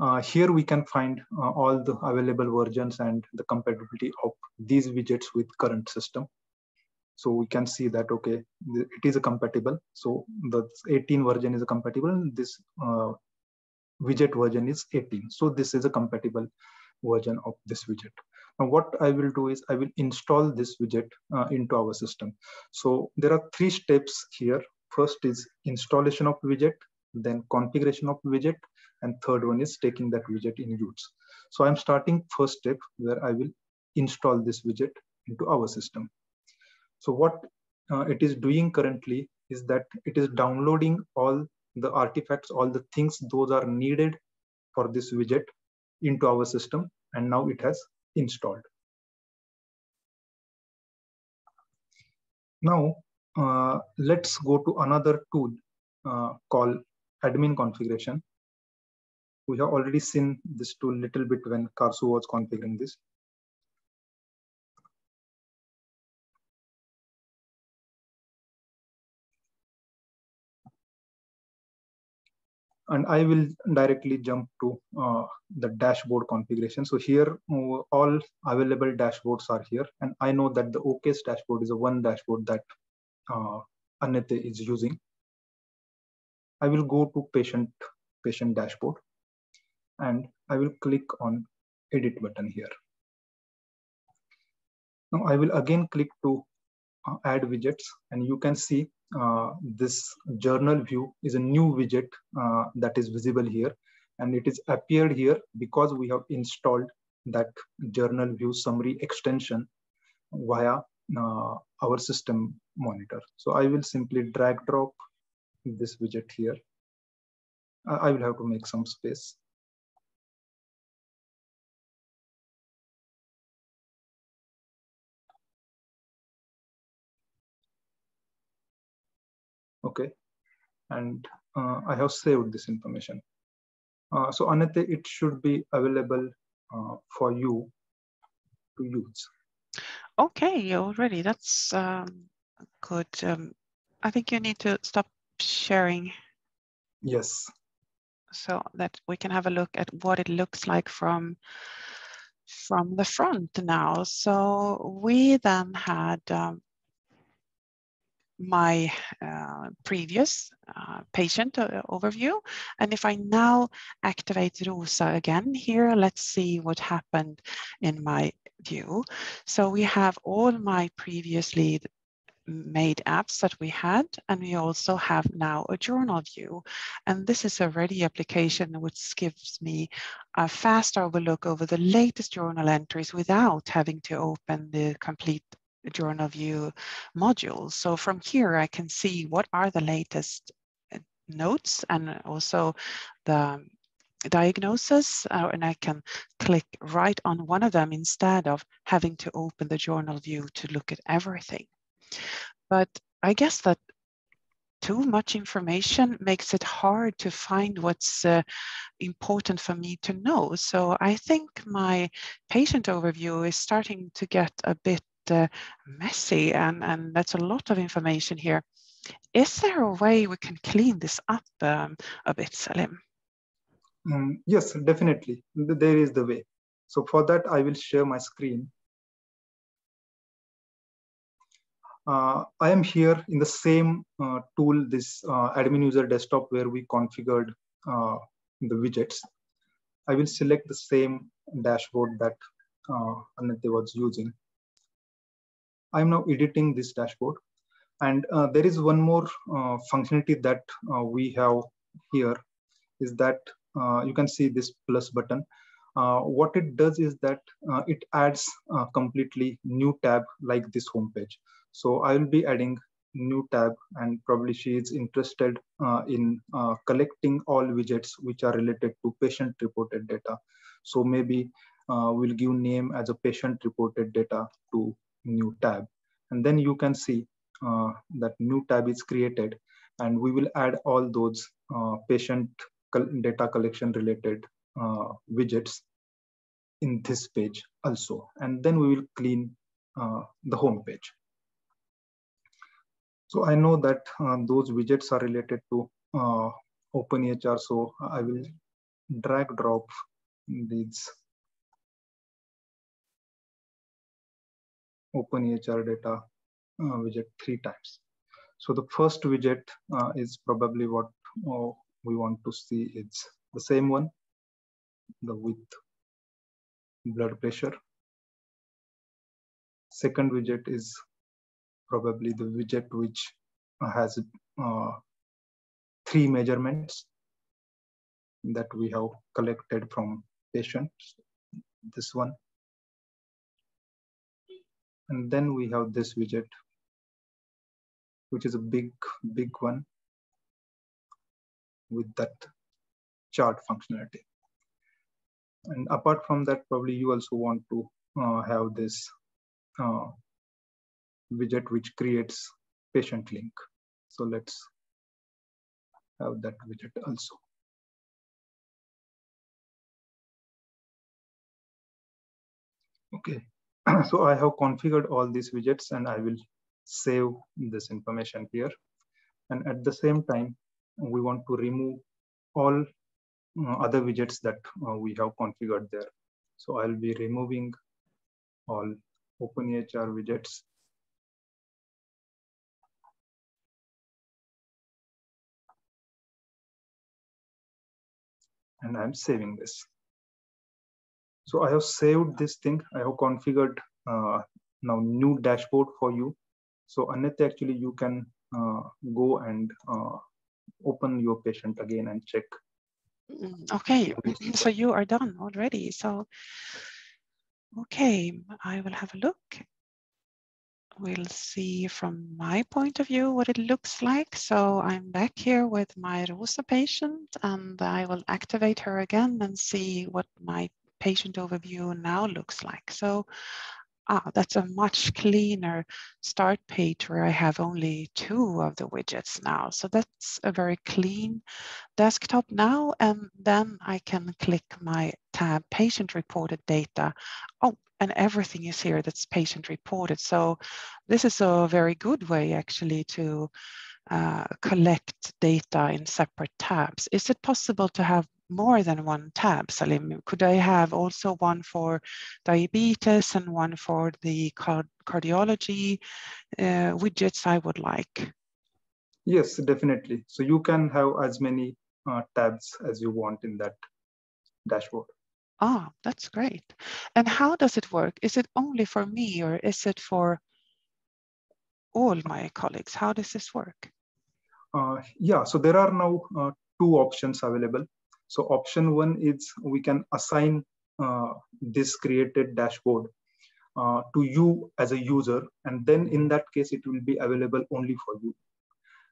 Uh, here we can find uh, all the available versions and the compatibility of these widgets with current system. So we can see that, okay, it is a compatible. So the 18 version is a compatible. This uh, widget version is 18. So this is a compatible version of this widget. Now what I will do is I will install this widget uh, into our system. So there are three steps here. First is installation of widget, then configuration of widget, and third one is taking that widget in use. So I'm starting first step where I will install this widget into our system. So what uh, it is doing currently is that it is downloading all the artifacts, all the things those are needed for this widget into our system and now it has installed. Now uh, let's go to another tool uh, called admin configuration. We have already seen this tool little bit when Karsu was configuring this. And I will directly jump to uh, the dashboard configuration. So here, uh, all available dashboards are here. And I know that the OCASE dashboard is a one dashboard that uh, Anette is using. I will go to patient, patient dashboard and I will click on edit button here. Now I will again click to add widgets and you can see uh, this journal view is a new widget uh, that is visible here and it is appeared here because we have installed that journal view summary extension via uh, our system monitor. So I will simply drag drop this widget here. I will have to make some space. And uh, I have saved this information. Uh, so Anette, it should be available uh, for you to use.
Okay, already that's um, good. Um, I think you need to stop sharing.
Yes.
So that we can have a look at what it looks like from from the front now. So we then had um, my uh, previous uh, patient uh, overview. And if I now activate ROSA again here, let's see what happened in my view. So we have all my previously made apps that we had, and we also have now a journal view. And this is a ready application which gives me a fast overlook over the latest journal entries without having to open the complete journal view modules. So from here, I can see what are the latest uh, notes and also the diagnosis uh, and I can click right on one of them instead of having to open the journal view to look at everything. But I guess that too much information makes it hard to find what's uh, important for me to know. So I think my patient overview is starting to get a bit messy and, and that's a lot of information here. Is there a way we can clean this up um, a bit, Salim?
Um, yes, definitely. There is the way. So for that, I will share my screen. Uh, I am here in the same uh, tool, this uh, admin user desktop where we configured uh, the widgets. I will select the same dashboard that uh, Anette was using. I'm now editing this dashboard. And uh, there is one more uh, functionality that we have here is that you can see this plus button. what it does is that it adds a completely new tab like this homepage. So I will be adding new tab and probably she is interested uh, in uh, collecting all widgets which are related to patient reported data. So maybe uh, we'll give name as a patient reported data to new tab. And then you can see uh, that new tab is created and we will add all those uh, patient data collection related uh, widgets in this page also. And then we will clean the home page. So I know that uh, those widgets are related to uh, OpenEHR. So I will drag drop these OpenEHR data uh, widget three times. So the first widget uh, is probably what uh, we want to see. It's the same one, the with blood pressure. Second widget is probably the widget which has uh, three measurements that we have collected from patients. This one. And then we have this widget, which is a big, big one with that chart functionality. And apart from that, probably you also want to uh, have this uh, widget which creates patient link. So let's have that widget also. Okay, so I have configured all these widgets and I will save this information here. And at the same time, we want to remove all uh, other widgets that uh, we have configured there. So I'll be removing all OpenEHR widgets and I'm saving this. So I have saved this thing. I have configured uh, now new dashboard for you. So Annette, actually you can uh, go and uh, open your patient again and check.
Mm, okay, so you are done already. So, okay, I will have a look we'll see from my point of view what it looks like. So I'm back here with my Rosa patient and I will activate her again and see what my patient overview now looks like. So ah, that's a much cleaner start page where I have only two of the widgets now. So that's a very clean desktop now. And then I can click my tab patient reported data. Oh, and everything is here that's patient reported. So this is a very good way actually to uh, collect data in separate tabs. Is it possible to have more than one tab, Salim? Could I have also one for diabetes and one for the card cardiology uh, widgets I would like?
Yes, definitely. So you can have as many uh, tabs as you want in that dashboard.
Ah, that's great. And how does it work? Is it only for me or is it for all my colleagues? How does this work?
Uh, yeah, so there are now uh, two options available. So option one is we can assign uh, this created dashboard uh, to you as a user. And then in that case, it will be available only for you.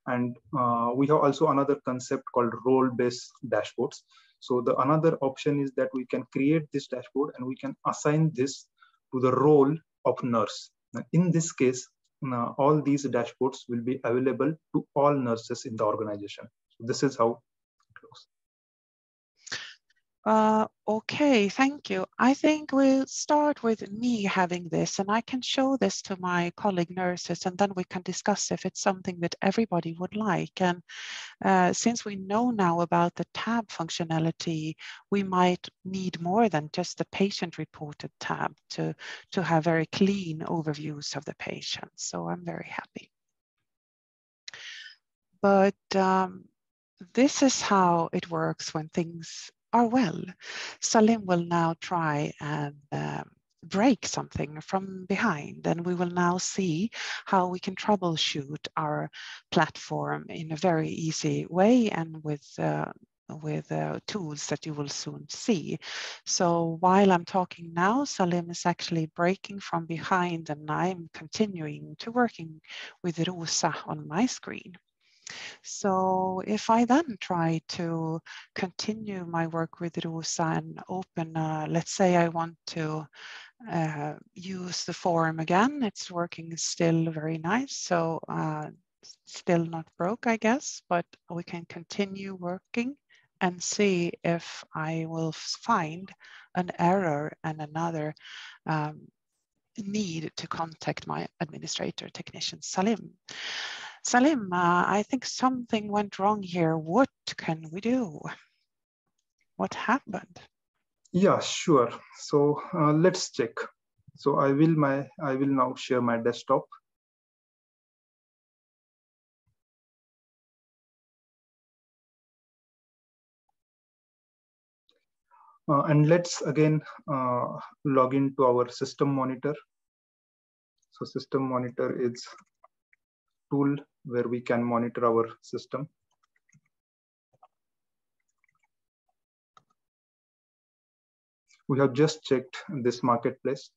And uh, we have also another concept called role-based dashboards. So the another option is that we can create this dashboard and we can assign this to the role of nurse. Now, in this case, uh, all these dashboards will be available to all nurses in the organization. So this is how
uh, okay, thank you. I think we'll start with me having this and I can show this to my colleague nurses and then we can discuss if it's something that everybody would like. And uh, since we know now about the tab functionality, we might need more than just the patient reported tab to, to have very clean overviews of the patient. So I'm very happy. But um, this is how it works when things are well. Salim will now try and um, break something from behind and we will now see how we can troubleshoot our platform in a very easy way and with uh, with uh, tools that you will soon see. So while I'm talking now, Salim is actually breaking from behind and I'm continuing to working with Rosa on my screen. So if I then try to continue my work with Rosa and open, uh, let's say I want to uh, use the form again, it's working still very nice. So uh, still not broke, I guess, but we can continue working and see if I will find an error and another um, need to contact my administrator technician Salim. Salim, uh, I think something went wrong here. What can we do? What happened?
Yeah, sure. So uh, let's check. So I will my I will now share my desktop. Uh, and let's again uh, log into our system monitor. So system monitor is tool where we can monitor our system. We have just checked this marketplace.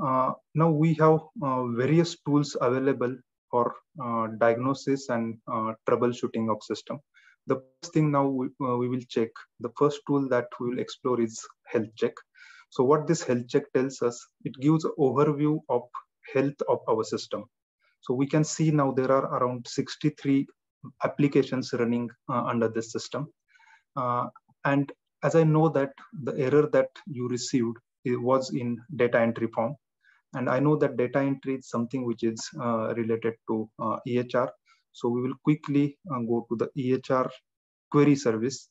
Uh, now we have uh, various tools available for uh, diagnosis and uh, troubleshooting of system. The first thing now we, uh, we will check, the first tool that we will explore is health check. So what this health check tells us, it gives overview of health of our system. So we can see now there are around 63 applications running uh, under this system. Uh, and as I know that the error that you received was in data entry form. And I know that data entry is something which is uh, related to uh, EHR. So we will quickly uh, go to the EHR query service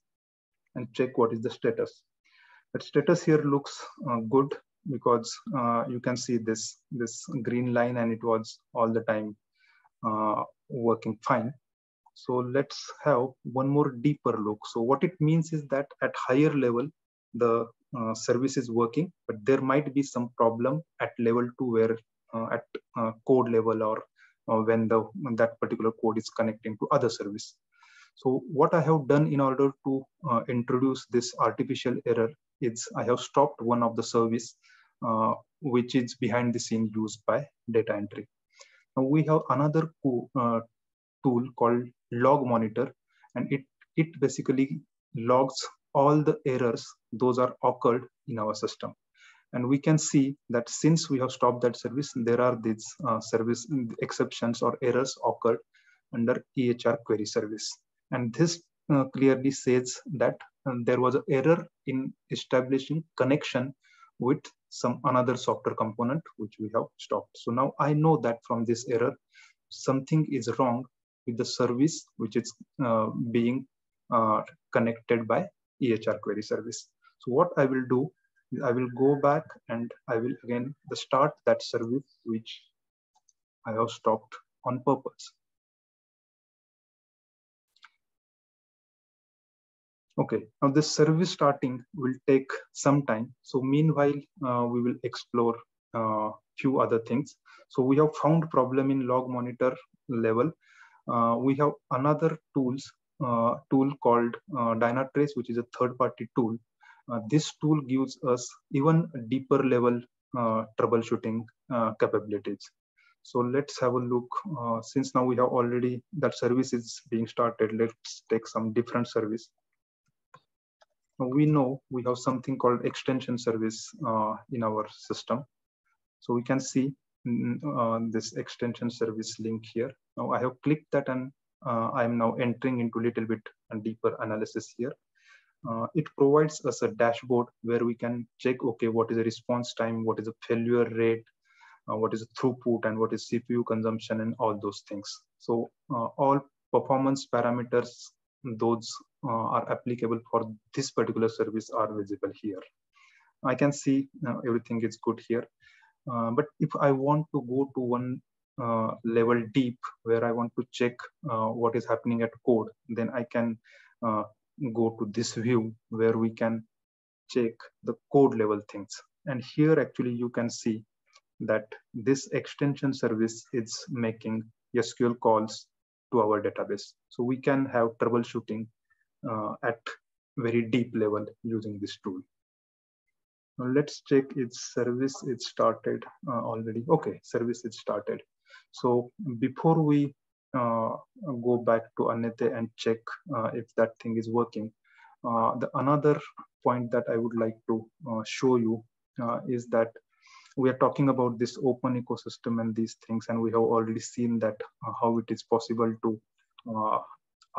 and check what is the status. The status here looks uh, good because uh, you can see this this green line and it was all the time uh, working fine. So let's have one more deeper look. So what it means is that at higher level the uh, service is working but there might be some problem at level 2 where uh, at uh, code level or uh, when the when that particular code is connecting to other service. So what I have done in order to uh, introduce this artificial error is I have stopped one of the service uh, which is behind the scene used by data entry. Now we have another uh, tool called log monitor and it, it basically logs all the errors those are occurred in our system. And we can see that since we have stopped that service, there are these uh, service exceptions or errors occurred under EHR query service. And this uh, clearly says that there was an error in establishing connection with some another software component which we have stopped. So now I know that from this error, something is wrong with the service which is uh, being uh, connected by EHR query service. So what I will do, I will go back and I will again the start that service which I have stopped on purpose. Okay, now this service starting will take some time. So meanwhile, uh, we will explore uh, few other things. So we have found problem in log monitor level. Uh, we have another tools uh, tool called uh, Dynatrace, which is a third-party tool. Uh, this tool gives us even deeper level troubleshooting capabilities. So let's have a look. since now we have already that service is being started, let's take some different service we know we have something called extension service uh, in our system. So we can see mm, uh, this extension service link here. Now I have clicked that and uh, I am now entering into a little bit and deeper analysis here. Uh, it provides us a dashboard where we can check, okay, what is the response time, what is the failure rate, uh, what is the throughput, and what is CPU consumption, and all those things. So uh, all performance parameters those are applicable for this particular service are visible here. I can see uh, everything is good here. Uh, but if I want to go to one uh, level deep where I want to check uh, what is happening at code, then I can uh, go to this view where we can check the code level things. And here actually you can see that this extension service is making SQL calls to our database. So we can have troubleshooting uh, at very deep level using this tool. Now let's check its service. It started uh, already. Okay, service is started. So before we uh, go back to Annette and check uh, if that thing is working, uh, the another point that I would like to uh, show you is that we are talking about this open ecosystem and these things, and we have already seen that uh, how it is possible to uh,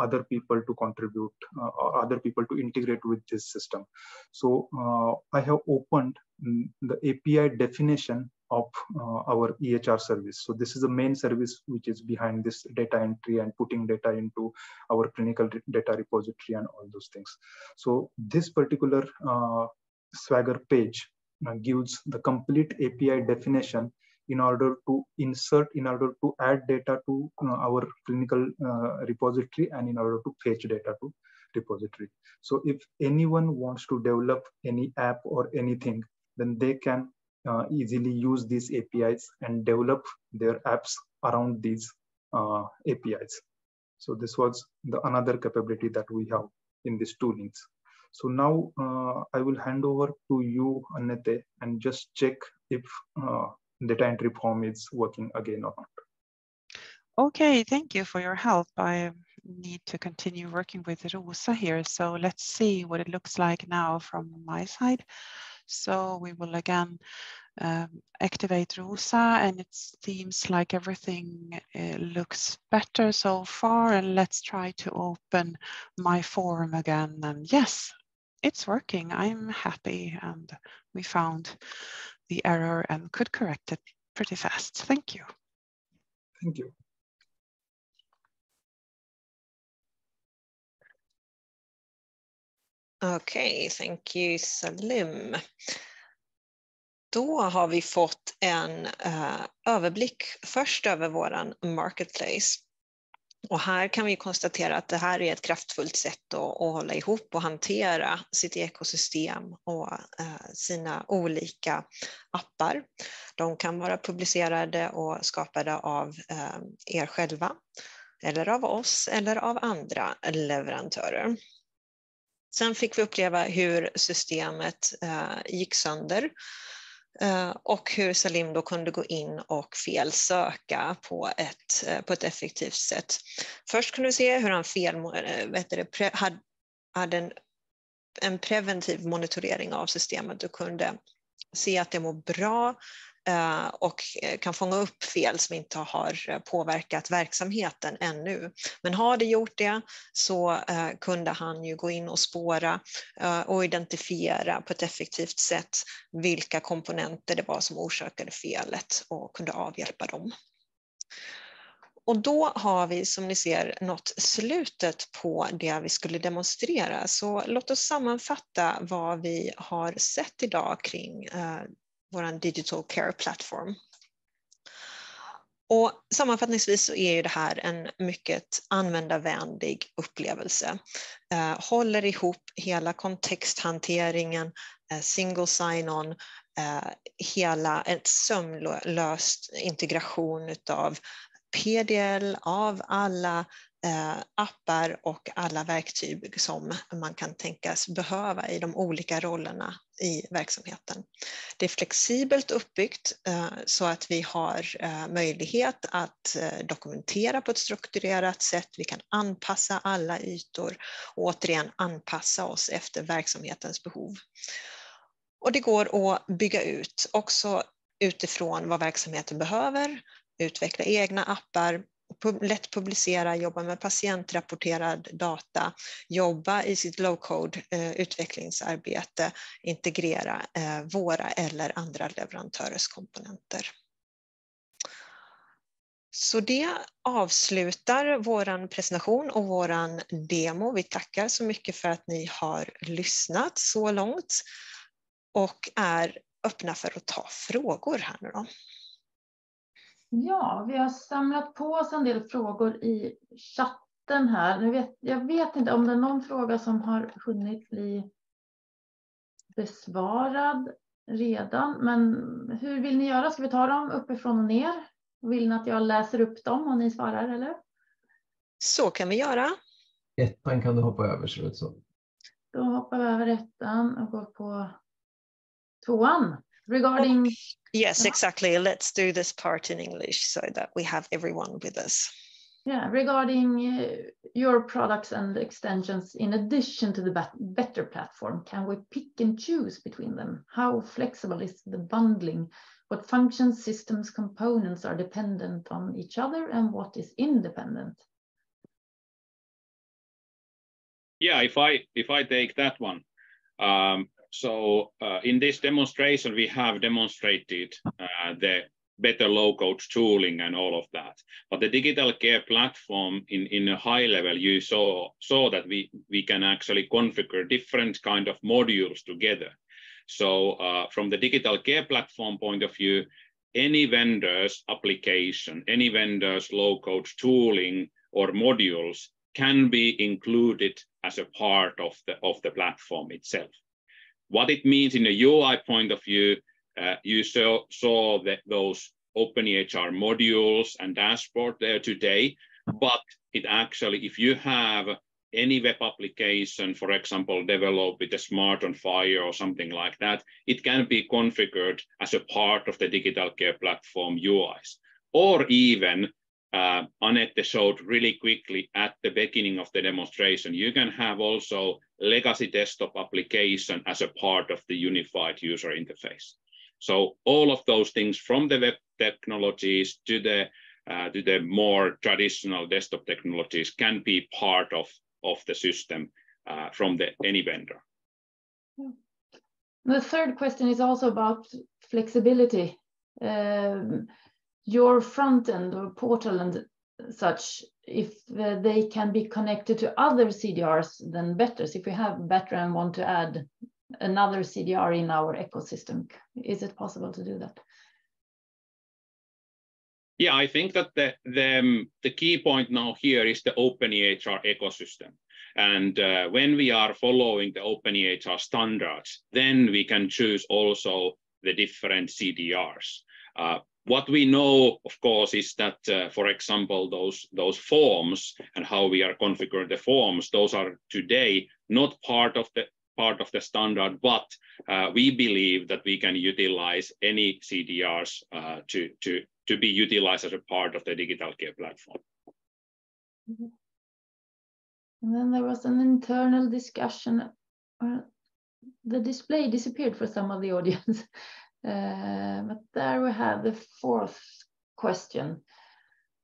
other people to contribute uh, or other people to integrate with this system. So uh, I have opened mm, the API definition of uh, our EHR service. So this is the main service which is behind this data entry and putting data into our clinical data repository and all those things. So this particular uh, Swagger page uh, gives the complete API definition in order to insert, in order to add data to our clinical uh, repository and in order to fetch data to repository. So if anyone wants to develop any app or anything, then they can uh, easily use these APIs and develop their apps around these uh, APIs. So this was the another capability that we have in these toolings. So now uh, I will hand over to you, Annette, and just check if uh, data entry form is working again or not.
Okay, thank you for your help. I need to continue working with Rosa here. So let's see what it looks like now from my side. So we will again um, activate Rosa and it seems like everything uh, looks better so far. And let's try to open my form again. And yes, it's working. I'm happy and we found the error and could correct it pretty fast. Thank you.
Thank you.
Okej, okay, thank you Salim. Då har vi fått en uh, överblick först över våran marketplace och här kan vi konstatera att det här är ett kraftfullt sätt att, att hålla ihop och hantera sitt ekosystem och eh, sina olika appar. De kan vara publicerade och skapade av eh, er själva eller av oss eller av andra leverantörer. Sen fick vi uppleva hur systemet eh, gick sönder Eh, och hur Salim då kunde gå in och felsöka på ett, eh, på ett effektivt sätt. Först kunde du se hur han fel, eh, vet det, hade en, en preventiv monitorering av systemet och kunde se att det mår bra Eh, och eh, kan fånga upp fel som inte har eh, påverkat verksamheten ännu. Men har det gjort det så kunde han ju gå in och spåra och identifiera på ett effektivt sätt vilka komponenter det var som orsakade felet och kunde avhjälpa dem. Och då har vi som ni ser nått slutet på det vi skulle demonstrera. Så låt oss sammanfatta vad vi har sett idag kring vår digital care platform. Och sammanfattningsvis så är ju det här en mycket användarvänlig upplevelse. Eh, håller ihop hela kontexthanteringen, eh, single sign-on eh, hela ett sömlöst integration av PDL av alla Eh, appar och alla verktyg som man kan tänkas behöva i de olika rollerna i verksamheten. Det är flexibelt uppbyggt eh, så att vi har eh, möjlighet att dokumentera på ett strukturerat sätt. Vi kan anpassa alla ytor och återigen anpassa oss efter verksamhetens behov. Och det går att bygga ut också utifrån vad verksamheten behöver, utveckla egna appar, lätt publicera, jobba med patientrapporterad data, jobba i sitt low-code-utvecklingsarbete, eh, integrera eh, våra eller andra leverantörers komponenter. Så det avslutar vår presentation och vår demo. Vi tackar så mycket för att ni har lyssnat så långt och är öppna för att ta frågor här nu då.
Ja, vi har samlat på oss en del frågor i chatten här. Nu vet, jag vet inte om det är någon fråga som har hunnit bli besvarad redan, men hur vill ni göra? Ska vi ta dem uppifrån och ner? Vill ni att jag läser upp dem och ni svarar eller?
Så kan vi göra.
Ettan kan du hoppa över ser det ut så.
Då hoppar vi över ettan och går på tvåan. Regarding
yes exactly. Let's do this part in english so that we have everyone with us.
Yeah regarding uh, your products and extensions in addition to the better platform can we pick and choose between them? How flexible is the bundling? What functions systems components are dependent on each other and what is independent?
Yeah if i if i take that one um, so uh, in this demonstration, we have demonstrated uh, the better low-code tooling and all of that. But the digital care platform in, in a high level, you saw, saw that we, we can actually configure different kind of modules together. So uh, from the digital care platform point of view, any vendor's application, any vendor's low-code tooling or modules can be included as a part of the, of the platform itself. What it means in a UI point of view, uh, you saw, saw that those openEHR modules and dashboard there today, but it actually, if you have any web application, for example, developed with a SMART on FHIR or something like that, it can be configured as a part of the digital care platform UIs. Or even uh, Annette showed really quickly at the beginning of the demonstration, you can have also legacy desktop application as a part of the unified user interface. So all of those things from the web technologies to the, uh, to the more traditional desktop technologies can be part of, of the system uh, from the, any vendor.
The third question is also about flexibility. Um, your front end or portal and such, if uh, they can be connected to other CDRs, then better. So if we have better and want to add another CDR in our ecosystem, is it possible to do that?
Yeah, I think that the, the, um, the key point now here is the openEHR ecosystem. And uh, when we are following the openEHR standards, then we can choose also the different CDRs. Uh, what we know, of course, is that, uh, for example, those, those forms and how we are configuring the forms, those are today not part of the part of the standard, but uh, we believe that we can utilize any CDRs uh, to, to, to be utilized as a part of the digital care platform.
Mm-hmm. And then there was an internal discussion. Uh, the display disappeared for some of the audience. Uh, but there we have the fourth question.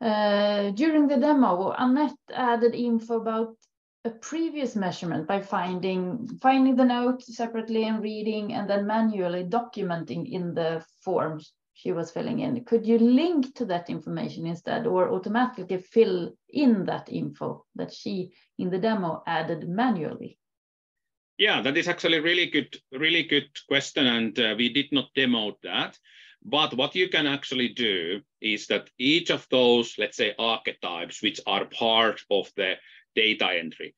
Uh, during the demo, Annette added info about a previous measurement by finding, finding the note separately and reading and then manually documenting in the forms she was filling in. Could you link to that information instead or automatically fill in that info that she in the demo added manually?
Yeah, that is actually really good, really good question, and uh, we did not demo that. But what you can actually do is that each of those, let's say, archetypes, which are part of the data entry,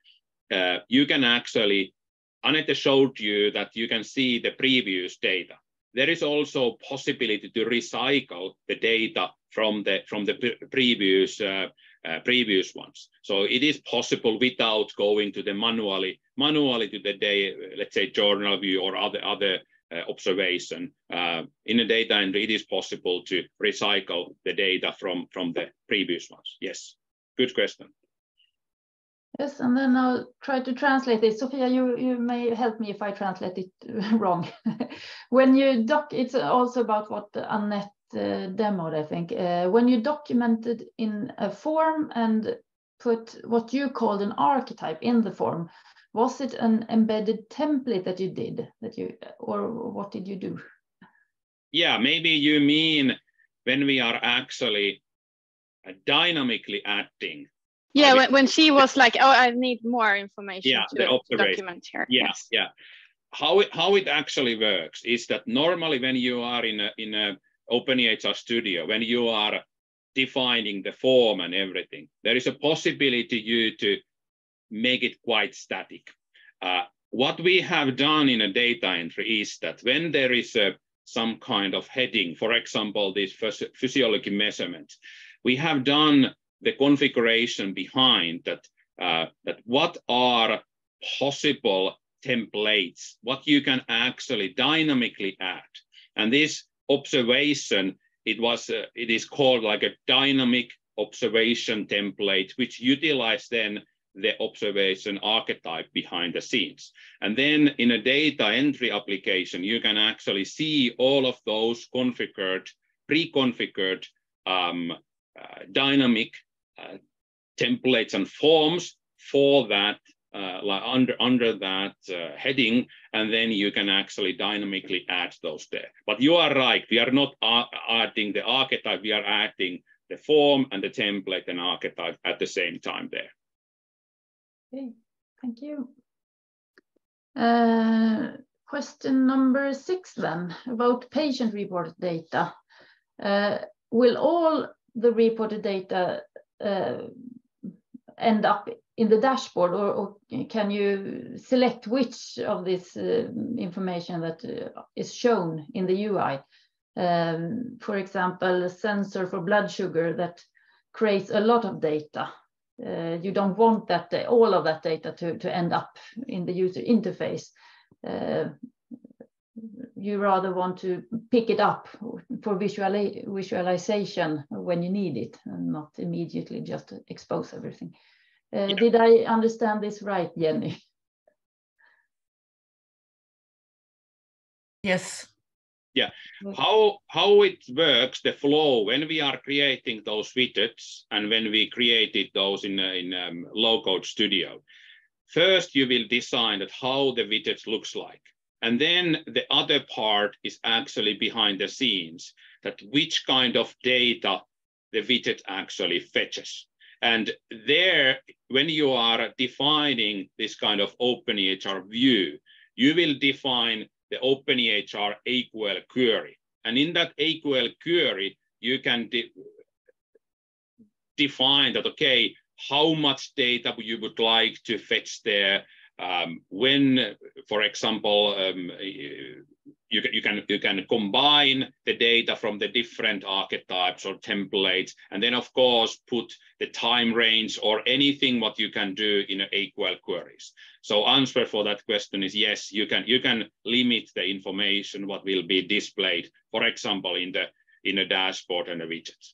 uh, you can actually, Annette showed you that you can see the previous data. there is also possibility to recycle the data from the from the previous uh, uh, previous ones. So it is possible without going to the manually manually to the day, let's say journal view or other other uh, observation. Uh, in the data and it is possible to recycle the data from from the previous ones. Yes, good question.
Yes, and then I'll try to translate it. Sophia, you, you may help me if I translate it wrong. when you doc, it's also about what Annette demoed, I think. Uh, when you documented in a form and put what you called an archetype in the form, was it an embedded template that you did that you, or what did you do?
Yeah, maybe you mean when we are actually dynamically acting
yeah, when, when she was like, "Oh, I need more information
yeah,
to document here."
Yeah, yes. yeah. How it how it actually works is that normally when you are in a in a openEHR Studio, when you are defining the form and everything, there is a possibility you to make it quite static. Uh, what we have done in a data entry is that when there is a some kind of heading, for example, this physiology measurement, we have done the configuration behind that, uh, that what are possible templates, what you can actually dynamically add. And this observation, it was, uh, it is called like a dynamic observation template, which utilize then the observation archetype behind the scenes. And then in a data entry application, you can actually see all of those configured, pre-configured um, uh, dynamic uh, templates and forms for that uh, like under under that uh, heading, and then you can actually dynamically add those there. But you are right, we are not adding the archetype, we are adding the form and the template and archetype at the same time there.
Okay, thank you. Uh, question number six then, about patient reported data. Uh, will all the reported data uh, end up in the dashboard or, or, can you select which of this uh, information that uh, is shown in the UI? Um, for example, a sensor for blood sugar that creates a lot of data. Uh, you don't want that all of that data to, to end up in the user interface. Uh, you rather want to pick it up for visuali visualization when you need it and not immediately just expose everything. Uh, yeah. Did I understand this right, Jenny?
Yes.
Yeah, how, how it works, the flow, when we are creating those widgets and when we created those in, in um, low code studio, first you will design that how the widget looks like. And then the other part is actually behind the scenes, that which kind of data the widget actually fetches. And there, when you are defining this kind of openEHR view, you will define the openEHR AQL query. And in that AQL query, you can de define that, okay, how much data you would like to fetch there, um, when, for example, um, you, can, you, can, you can combine the data from the different archetypes or templates, and then of course put the time range or anything what you can do in AQL queries. So answer for that question is yes, you can, you can limit the information what will be displayed, for example, in the in a dashboard and a widget.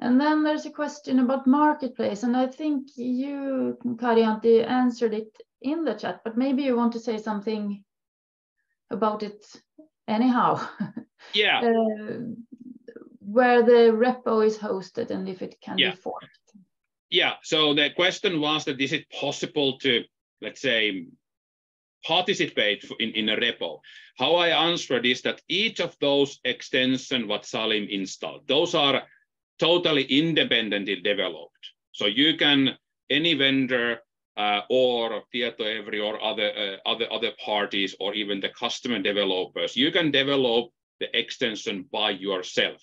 And then there's a question about marketplace, and I think you, Karianti, answered it in the chat, but maybe you want to say something about it anyhow.
Yeah.
uh, where the repo is hosted and if it can yeah. be forked.
Yeah, so the question was that is it possible to, let's say, participate in, in a repo? How I answered is that each of those extensions what Salim installed, those are totally independently developed. So you can, any vendor uh, or Tietoevry or other, uh, other, other parties or even the customer developers, you can develop the extension by yourself.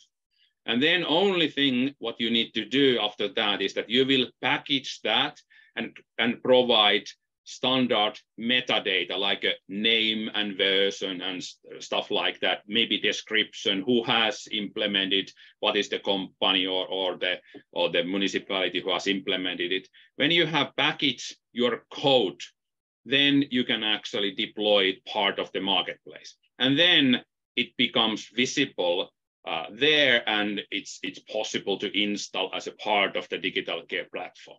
And then only thing what you need to do after that is that you will package that and, and provide standard metadata like a name and version and stuff like that, maybe description, who has implemented, what is the company or, or, the, or the municipality who has implemented it. When you have packaged your code, then you can actually deploy it part of the marketplace. And then it becomes visible uh, there and it's, it's possible to install as a part of the digital care platform.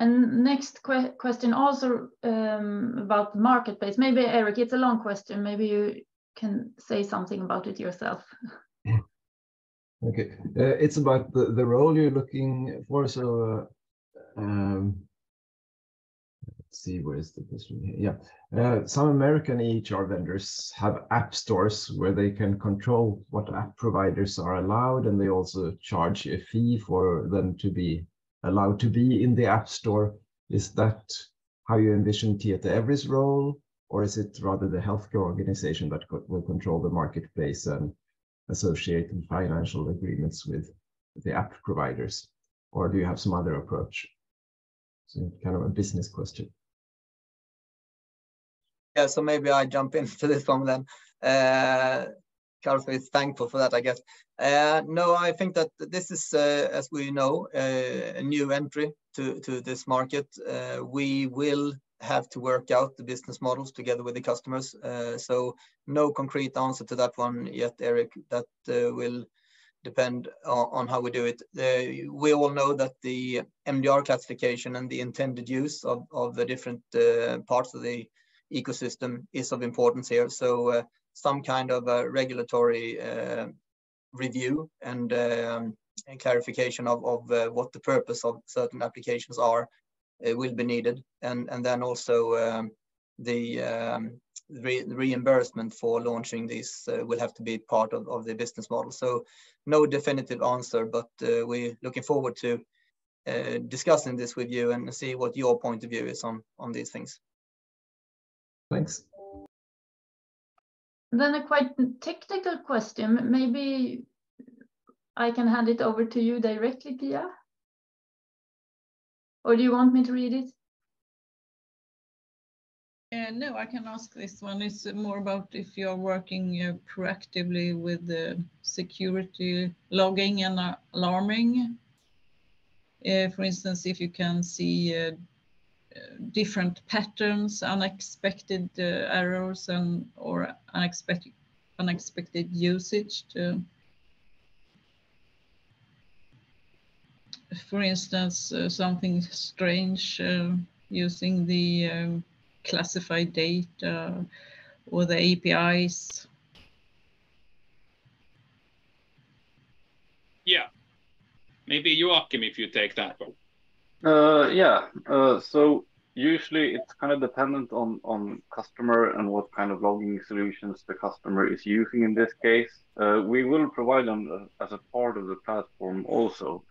And next que question also um, about the marketplace. Maybe Eric, it's a long question. Maybe you can say something about it yourself.
Okay, uh, it's about the, the role you're looking for. So, uh, um, let's see, where is the question here? Yeah, uh, some American EHR vendors have app stores where they can control what app providers are allowed, and they also charge a fee for them to be allowed to be in the App Store. Is that how you envision Tietoevry's role, or is it rather the healthcare organization that will control the marketplace and associate financial agreements with the app providers? Or do you have some other approach? So kind of a business question.
Yeah, so maybe I jump into this one then. Uh, Carlsberg is thankful for that, I guess. Uh, no, I think that this is, uh, as we know, uh, a new entry to, to this market. Uh, we will have to work out the business models together with the customers. Uh, so no concrete answer to that one yet, Eric. That uh, will depend on, on, how we do it. we all know that the MDR classification and the intended use of, of the different parts of the ecosystem is of importance here. So some kind of a regulatory uh, review and, um, and, clarification of, of uh, what the purpose of certain applications are uh, will be needed. And, and then also um, the, um, re reimbursement for launching these uh, will have to be part of, of the business model. So no definitive answer, but uh, we're looking forward to discussing this with you and see what your point of view is on, on these things.
Thanks.
Then a quite technical question. Maybe I can hand it over to you directly, Pia? Or do you want me to read it?
Uh, no, I can ask this one. It's more about if you're working uh, proactively with the security logging and alarming. Uh, for instance, if you can see uh, different patterns, unexpected uh, errors, and or unexpected unexpected usage. To, for instance, uh, something strange uh, using the um, classified data or the APIs.
Yeah, maybe you, Joachim, if you take that one.
Uh, yeah. Uh, so usually it's kind of dependent on on customer and what kind of logging solutions the customer is using in this case. Uh, we will provide them uh, as a part of the platform also.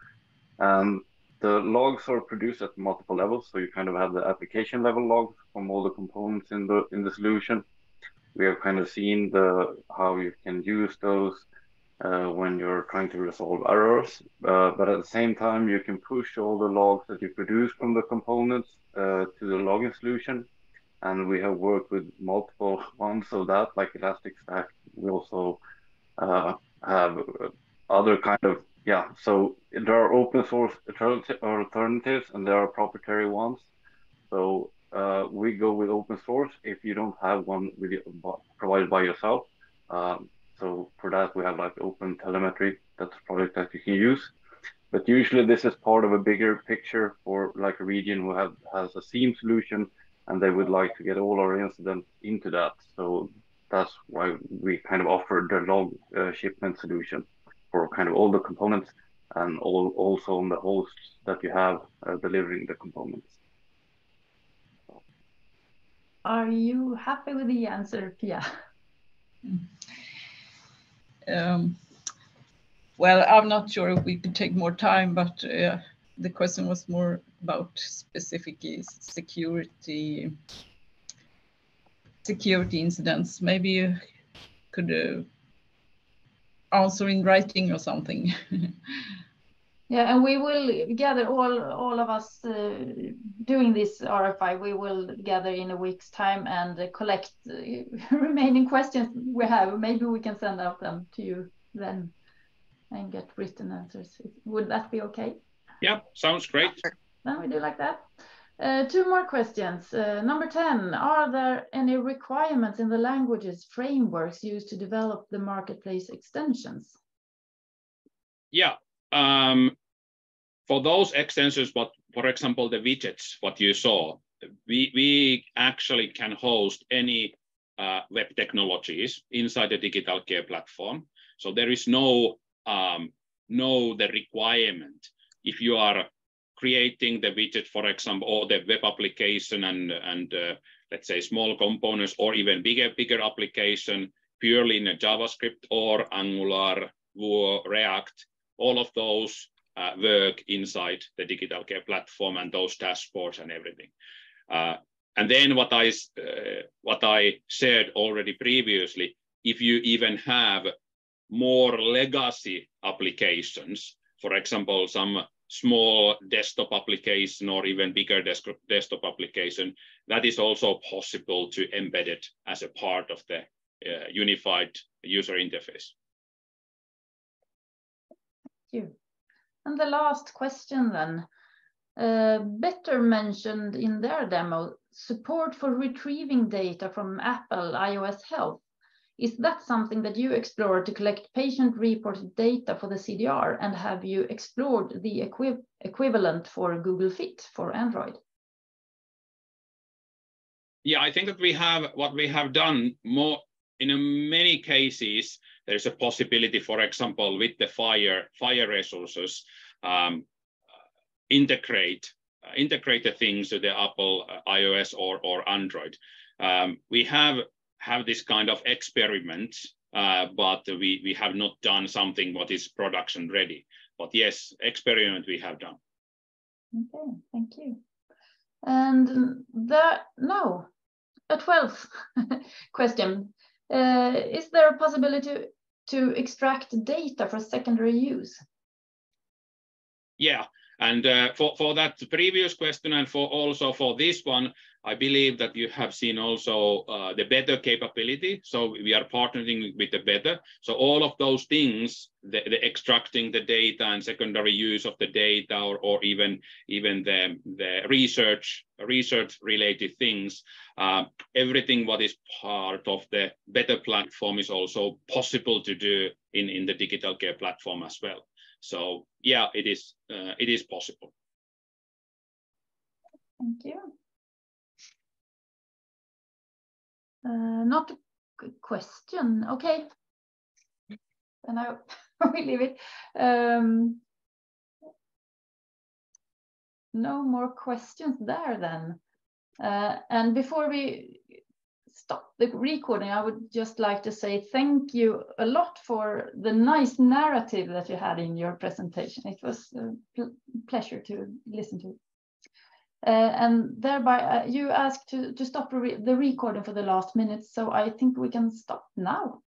And the logs are produced at multiple levels. So you kind of have the application level logs from all the components in the in the solution. We have kind of seen the how you can use those uh, when you're trying to resolve errors. Uh, but at the same time, you can push all the logs that you produce from the components uh, to the logging solution. And we have worked with multiple ones of that, like Elasticstack. We also uh, have other kind of, yeah, so there are open source alternatives and there are proprietary ones. So uh, we go with open source if you don't have one with, provided by yourself. Um, so for that, we have like OpenTelemetry. That's a product that you can use. But usually this is part of a bigger picture for like a region who have, has a SIEM solution and they would like to get all our incidents into that. So that's why we kind of offer the log uh, shipment solution for kind of all the components and all, also on the hosts that you have uh, delivering the components.
Are you happy with the answer, Pia?
Um, well, I'm not sure if we could take more time, but uh, the question was more about specific security security incidents. Maybe you could uh, answer in writing or something.
Yeah, and we will gather all all of us uh, doing this RFI. We will gather in a week's time and uh, collect uh, remaining questions we have. Maybe we can send out them to you then and get written answers. Would that be okay?
Yeah, sounds great.
Then we do like that. Uh, two more questions. Uh, number 10, are there any requirements in the languages frameworks used to develop the marketplace extensions?
Yeah, um, for those extensions, but for example, the widgets, what you saw, we, we actually can host any uh, web technologies inside the digital care platform. So there is no, um, no the requirement. If you are creating the widget, for example, or the web application and, and uh, let's say small components or even bigger, bigger application purely in a JavaScript or Angular, Vue, React, all of those uh, work inside the digital care platform and those dashboards and everything. Uh, and then what I, uh, what I said already previously, if you even have more legacy applications, for example, some small desktop application or even bigger desktop application, that is also possible to embed it as a part of the uh, unified user interface.
Thank you. And the last question then. Uh, Better mentioned in their demo support for retrieving data from Apple iOS Health. Is that something that you explored to collect patient-reported data for the CDR? And have you explored the equi equivalent for Google Fit for Android?
Yeah, I think that we have what we have done more in many cases. There's a possibility, for example, with the FHIR FHIR resources, um, integrate uh, integrate the things to the Apple uh, iOS or or Android. Um, we have have this kind of experiment, uh, but we, we have not done something what is production ready. But yes, experiment we have done.
Okay, thank you. And the, no, a 12th question. Uh, is there a possibility to, extract data for secondary use?
Yeah, and uh, for, for that previous question and for also for this one, I believe that you have seen also uh, the better capability. So we are partnering with the better. So all of those things, the, the extracting the data and secondary use of the data, or, or even even the, the research research related things, uh, everything what is part of the better platform is also possible to do in in the digital care platform as well. So yeah, it is uh, it is possible.
Thank you. Uh, not a question. Okay. Then I we leave it. Um, no more questions there then. Uh, and before we stop the recording, I would just like to say thank you a lot for the nice narrative that you had in your presentation. It was a pl pleasure to listen to. Uh, and thereby uh, you asked to, to stop re the recording for the last minute, so I think we can stop now.